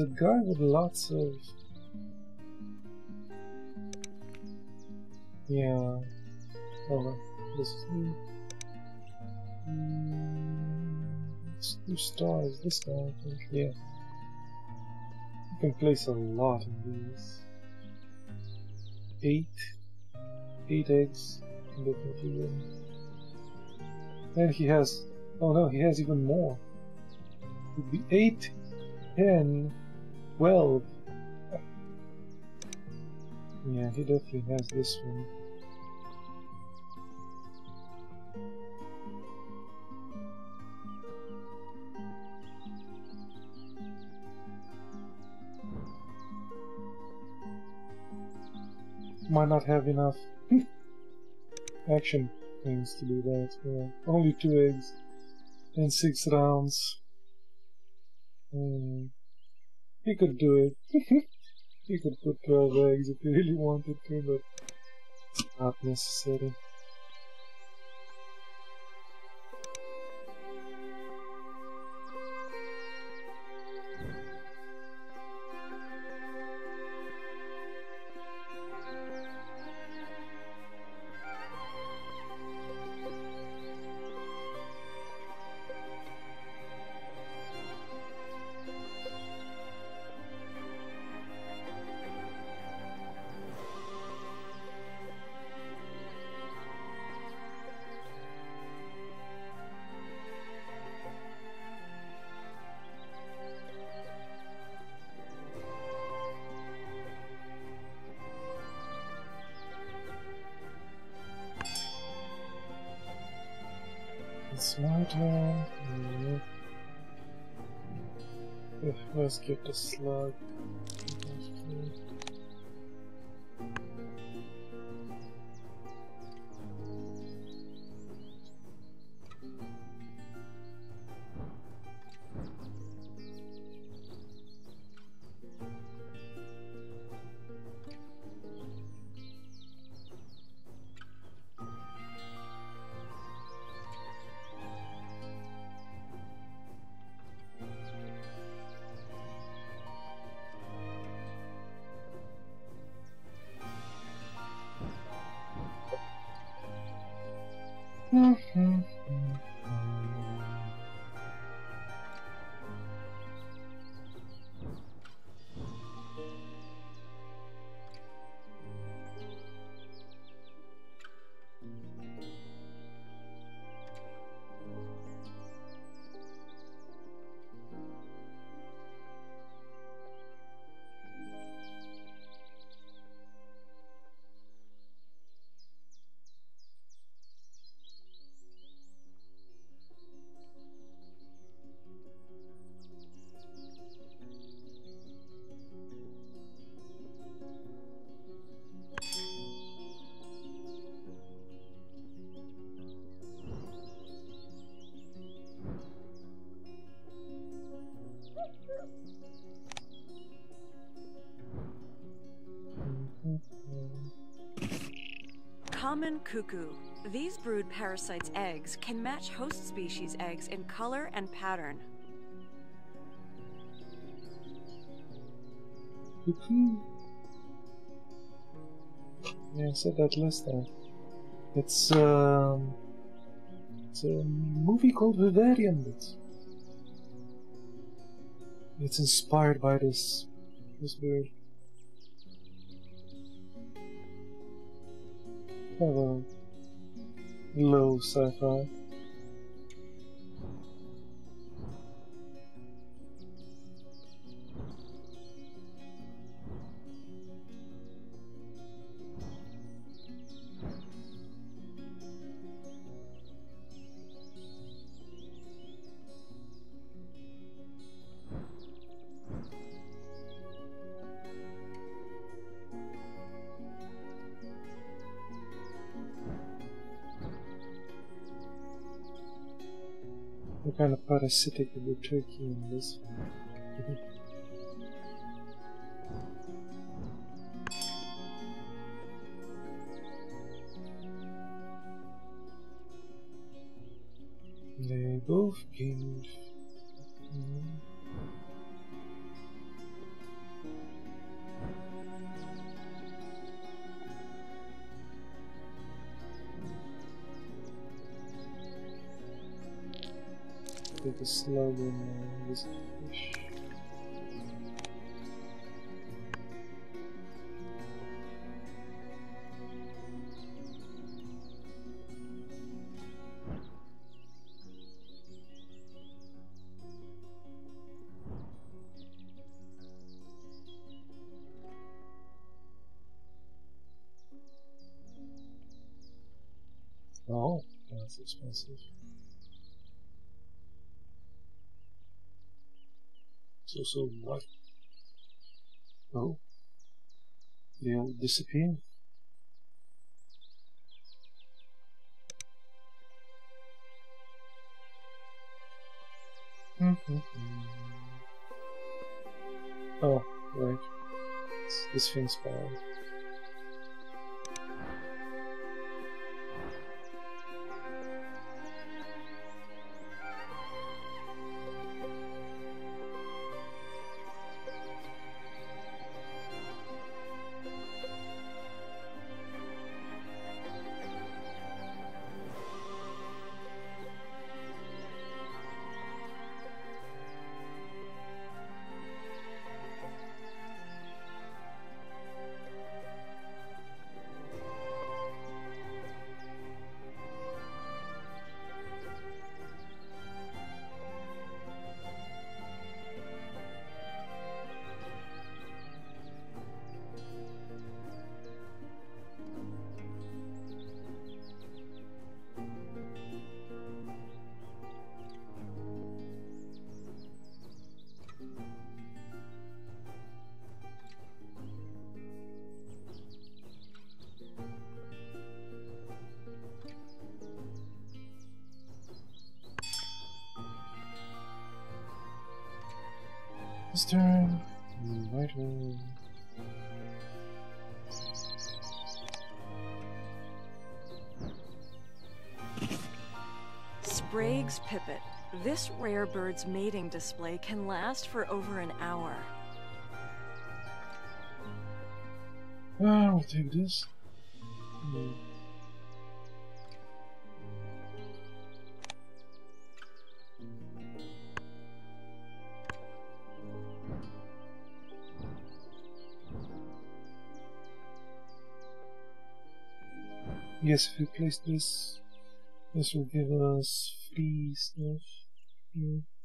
A guy with lots of. Yeah. Oh, this is me. Mm, It's stars. This guy, I think. Yeah. You can place a lot of these. Eight. Eight eggs. And he has. Oh no, he has even more. It Would be eight 10, 12. Yeah, he definitely has this one. Might not have enough action things to do that. Yeah. Only two eggs and six rounds. Hmm. He could do it. he could put 12 eggs if he really wanted to, but not necessary. Get the slug. Cuckoo. These brood parasites' eggs can match host species' eggs in color and pattern. Cuckoo. Yeah, I said that last time. It's um, it's a movie called Vivarium. It's, it's inspired by this this bird. A low sci-fi. Kind of parasitic is the turkey in this one? So, so what? Oh, they all disappear. Hmm, hmm, hmm. oh, right. This thing's bad. This rare bird's mating display can last for over an hour. Ah, we'll this. Yes, if we place this, this will give us free stuff. Here.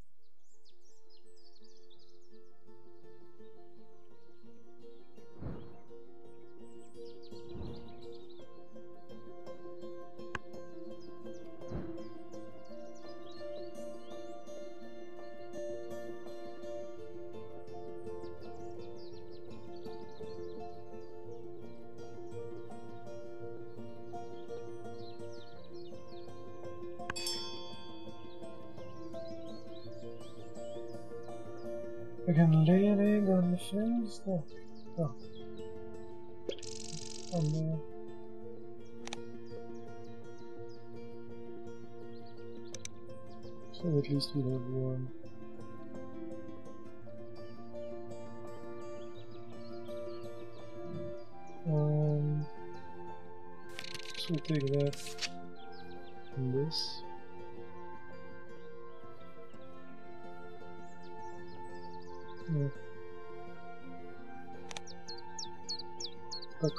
I can lay an egg on the shells. Oh. oh. on there. So at least we have one. Um, so take that and this.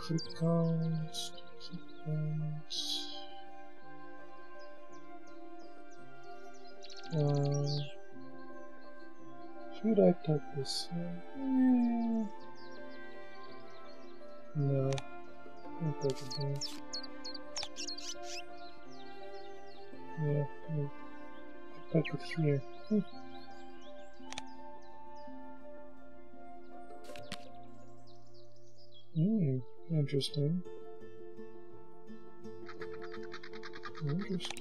Counts, counts. Uh, should I type this? No, I'll it. Yeah, I'll it here. Interesting. Interesting.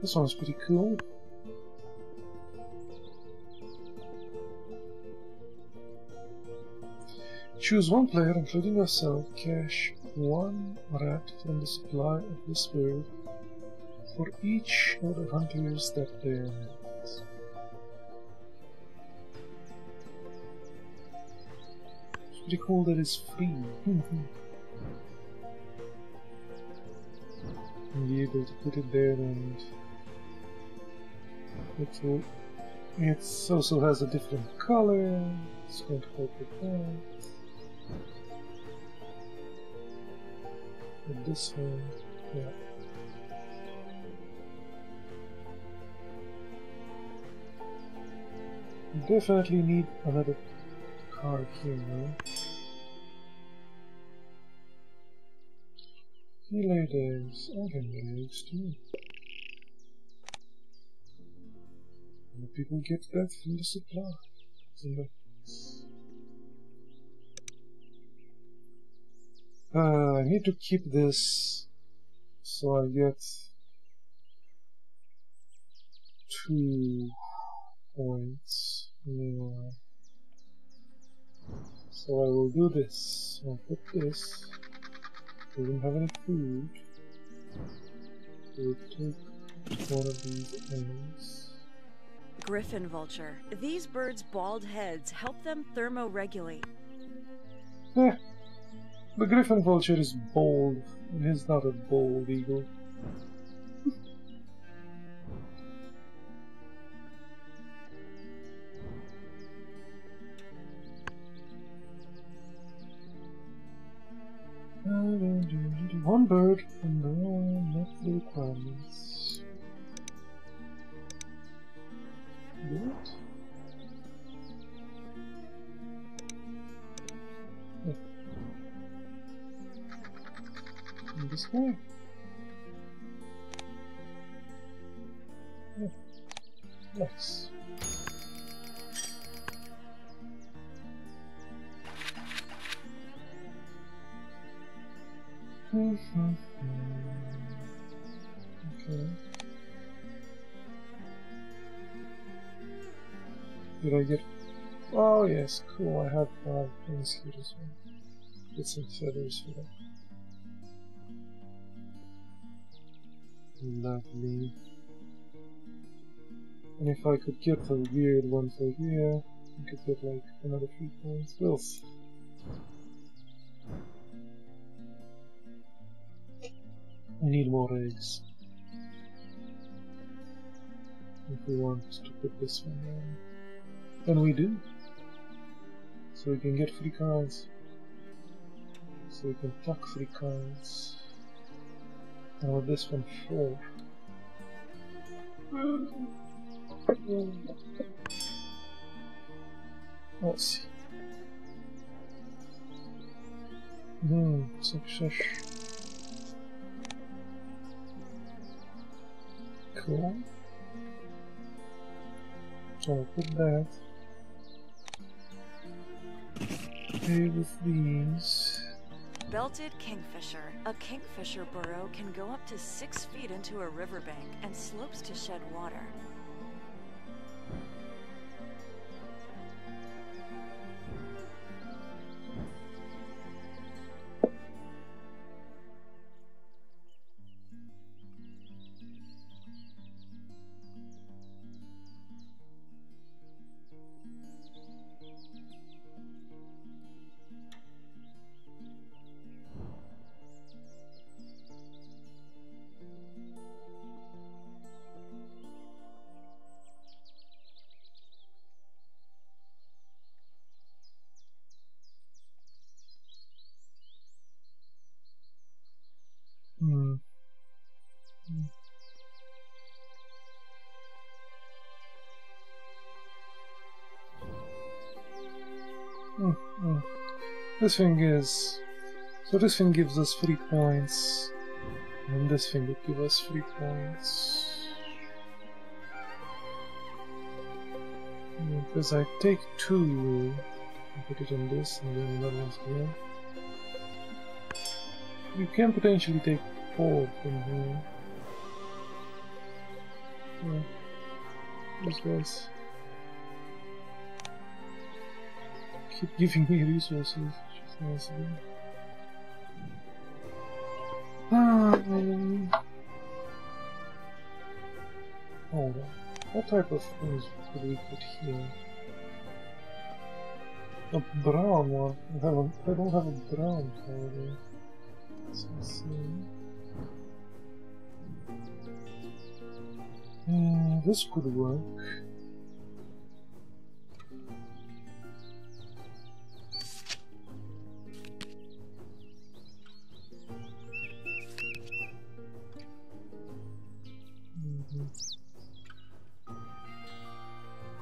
This one's pretty cool. Choose one player, including yourself, cache one rat from the supply of this bird for each of the hunters that player has. It's pretty cool that it's free. be able to put it there and it will it also has a different color it's going to help with that with this one yeah definitely need another card here now He eggs. I can eggs too. And people get that from the supply. Uh, I need to keep this so I get two points So I will do this. I'll put this we don't have any food. We'll take one of these eggs. Griffin vulture. These birds' bald heads help them thermoregulate. Yeah. The griffin vulture is bold, and he's not a bold eagle. One bird and no the requirements. Yeah. this. Yeah. Nice. Okay. Did I get... Oh yes, cool, I have five things here as well. Get some feathers for that. Lovely. And if I could get a weird ones for here, I could get like another three points. We'll see. Need more eggs. If we want to put this one on. And we do. So we can get free cards. So we can tuck free cards. With this one, four. Let's see. Hmm, success. Cool. So I'll put that. Okay, with these. Belted kingfisher. A kingfisher burrow can go up to six feet into a riverbank and slopes to shed water. This thing is... So this thing gives us three points. And this thing would give us three points. Because I take two, and put it in this, and then another one's here. You can potentially take four from here. Yeah. Guys keep giving me resources, them. Um, hold on. What type of things could we put here? A brown one. I, have a, I don't have a brown powder. Let's see. Uh, this could work.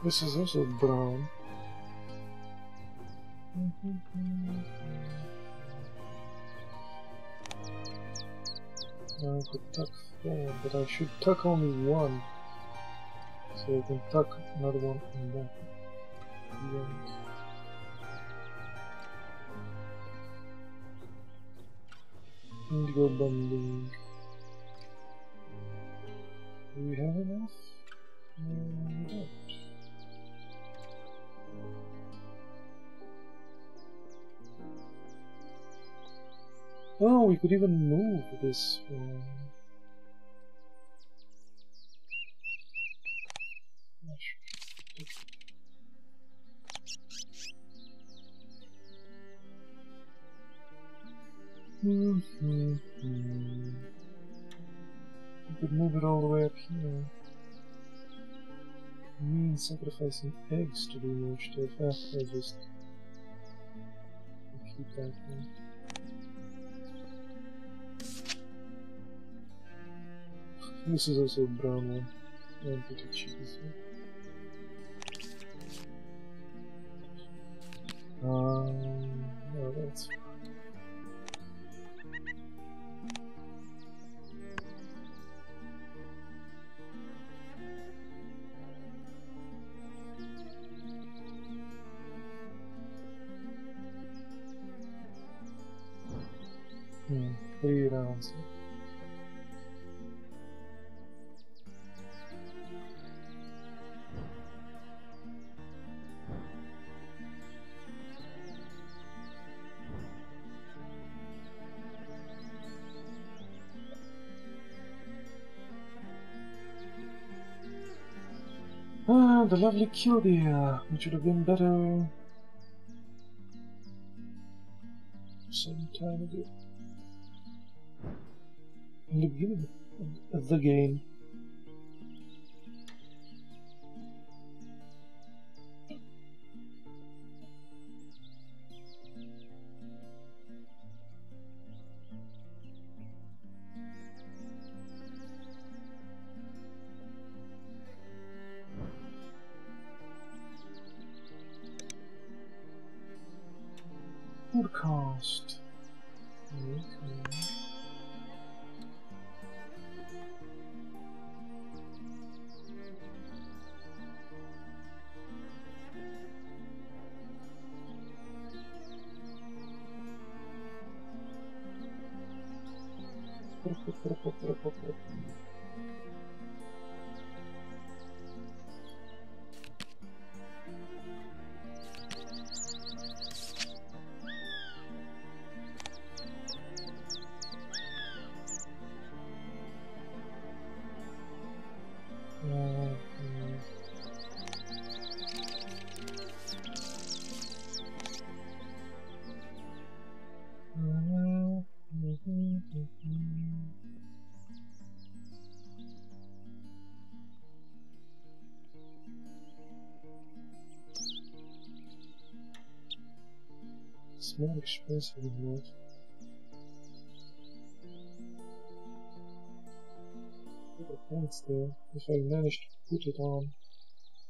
This is also brown. I could tuck four, but I should tuck only one. So I can tuck another one in that. Yeah. Indigo bunting. Do we have enough? Uh, no, Oh, we could even move this one. Hmm. We could move it all the way up here. Means sacrificing eggs to do more stuff. Ah, I'll just keep that there. This is also a brown one. And pretty cheap as well. Um, no, that's fine. Hmm, three rounds. Lovely Killdeer, which would have been better some time ago. In the beginning of the game. Podcast. Expensive than that. The pants there, if I manage to put it on,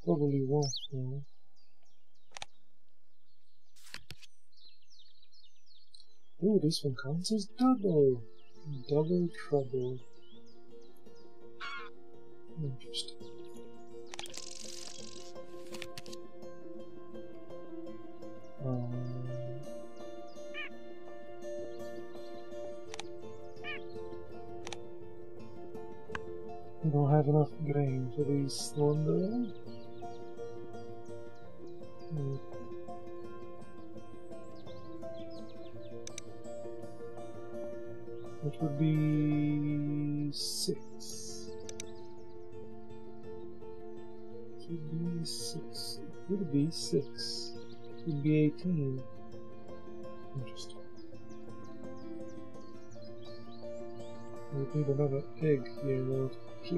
probably won't though. Ooh, this one counts as double. Double trouble. Interesting. We don't have enough grain for these. Hmm. It would be six. It would be six. It would be six. It would be eighteen. Interesting. We need another egg here though to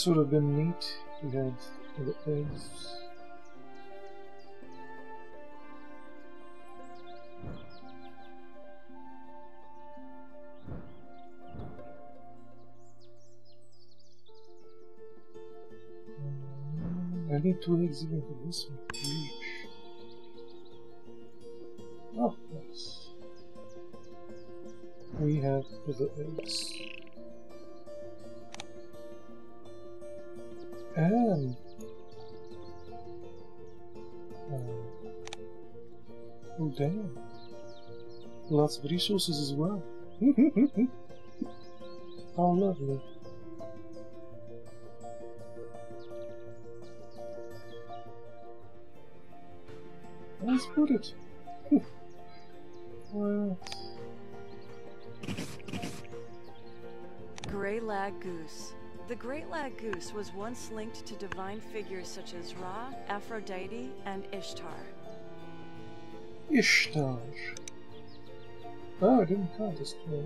this would have been neat. We had the eggs. Mm, I need two eggs even for this one. Each. Oh, nice. We have the eggs. And uh, oh damn, lots of resources as well. How lovely. Let's put it. Greylag Goose. The Greylag Goose was once linked to divine figures such as Ra, Aphrodite, and Ishtar. Ishtar. Oh, I didn't count this 12.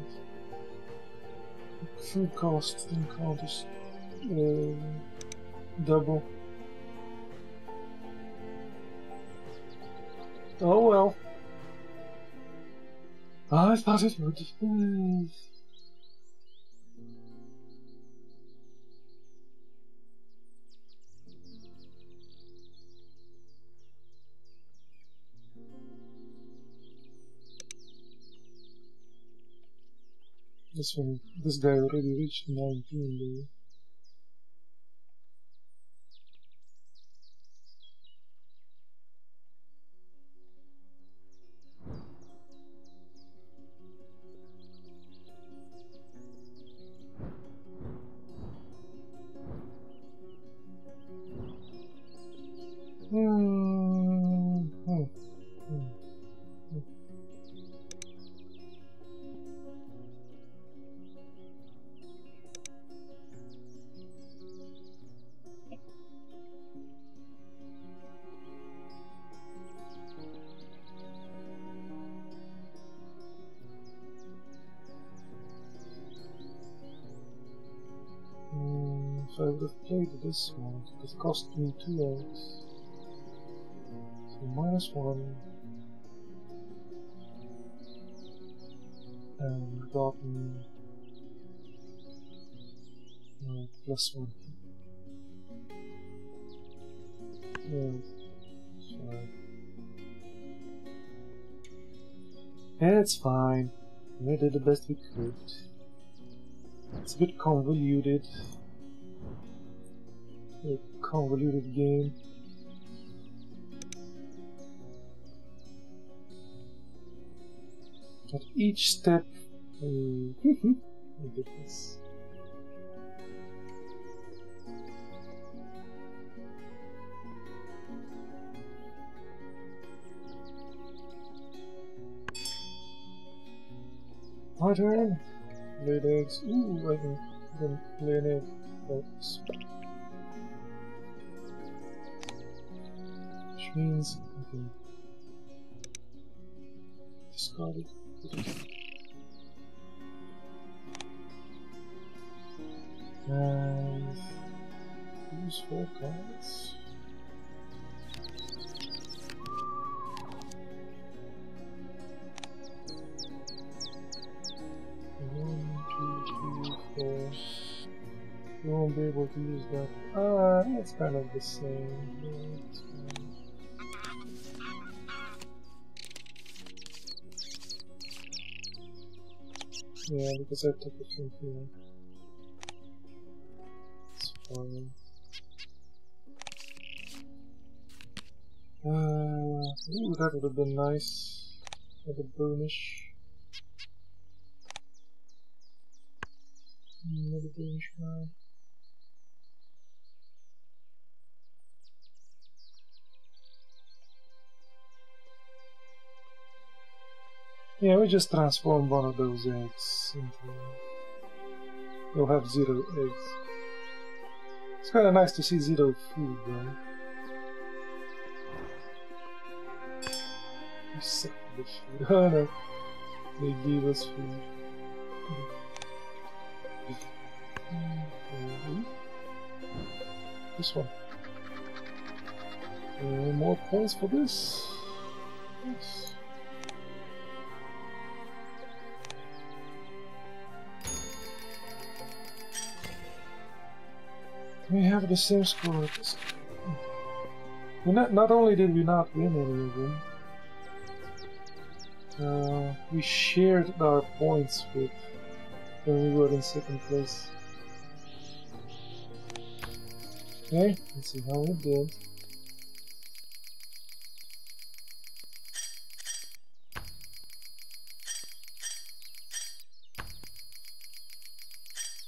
Food cost didn't count this uh, double. Oh well. I thought it would. This one, this guy already reached 19 though. This one, it cost me two eggs. So minus one. And gotten Uh, plus one. Yeah, fine. It's fine. We did the best we could. It's a bit convoluted. A convoluted game. At each step, um, my goodness. My turn. Lay eggs. Ooh, I can, I can lay an egg. Oops. Means I can discard it. And use four cards. One, two, three, four. You won't be able to use that. Ah, it's kind of the same. Yeah, because I took it from here. It's fine. Uh, ooh, that would have been nice. With a bonus. Another bonus guy. Yeah, we just transform one of those eggs into. We'll have zero eggs. It's kind of nice to see zero food, right? You suck the food. Oh no. They gave us food. Mhm. This one. Uh, more points for this. Yes. We have the same score. We not, not only did we not win any of them, uh, we shared our points with when we were in second place. Okay, let's see how we did.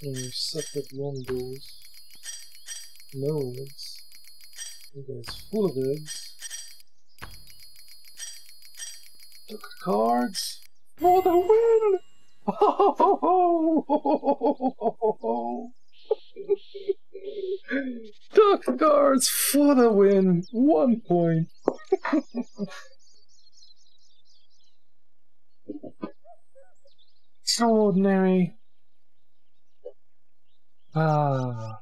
And we sucked at one goals. Eggs. You guys full of eggs. Took the cards for the win! Took cards for the win. One point. Extraordinary. Ah.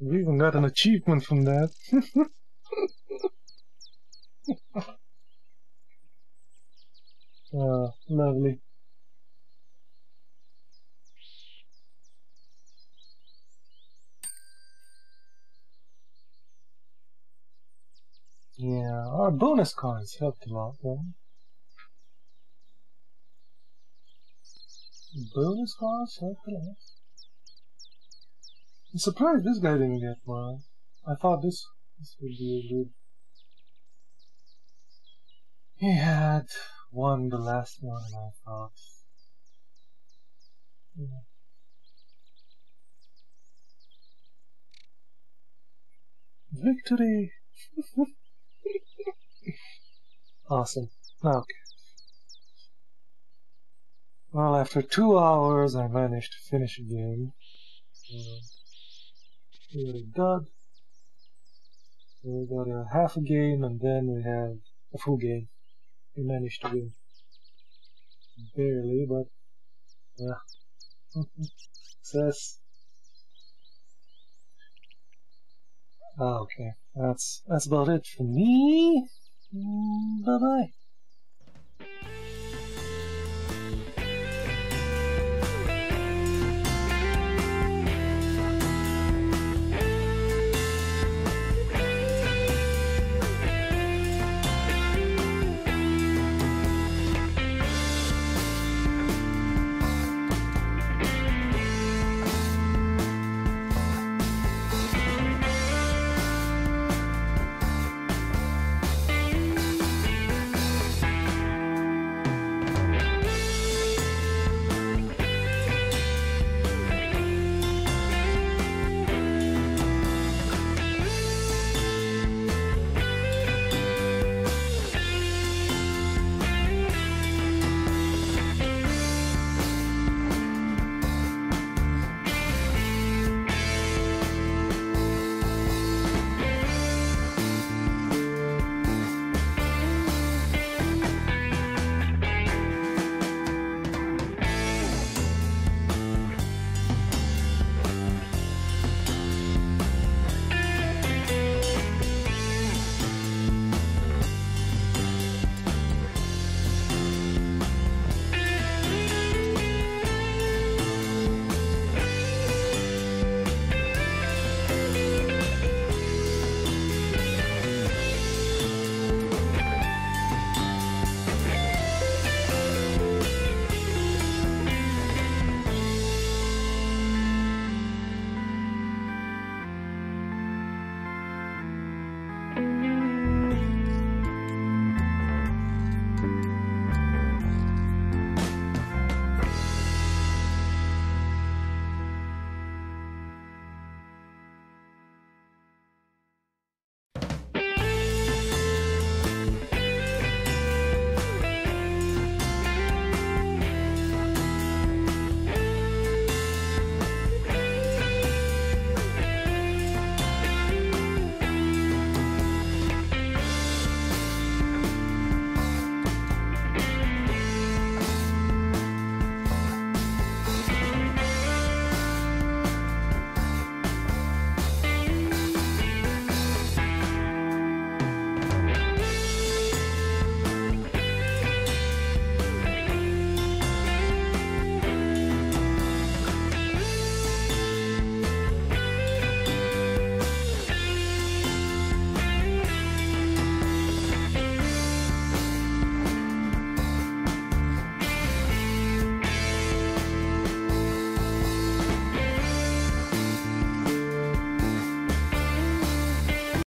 We even got an achievement from that. ah, lovely. Yeah, our bonus cards helped a lot, though. Bonus cards helped a lot. I'm surprised this guy didn't get one. I thought this this would be a good. He had won the last one, I thought. Yeah. Victory! awesome. Okay. Well, after two hours, I managed to finish a game. We got a dud. We got a half a game, and then we have a full game. We managed to win. Barely, but yeah. Success. Ah, okay. That's that's about it for me. Bye bye.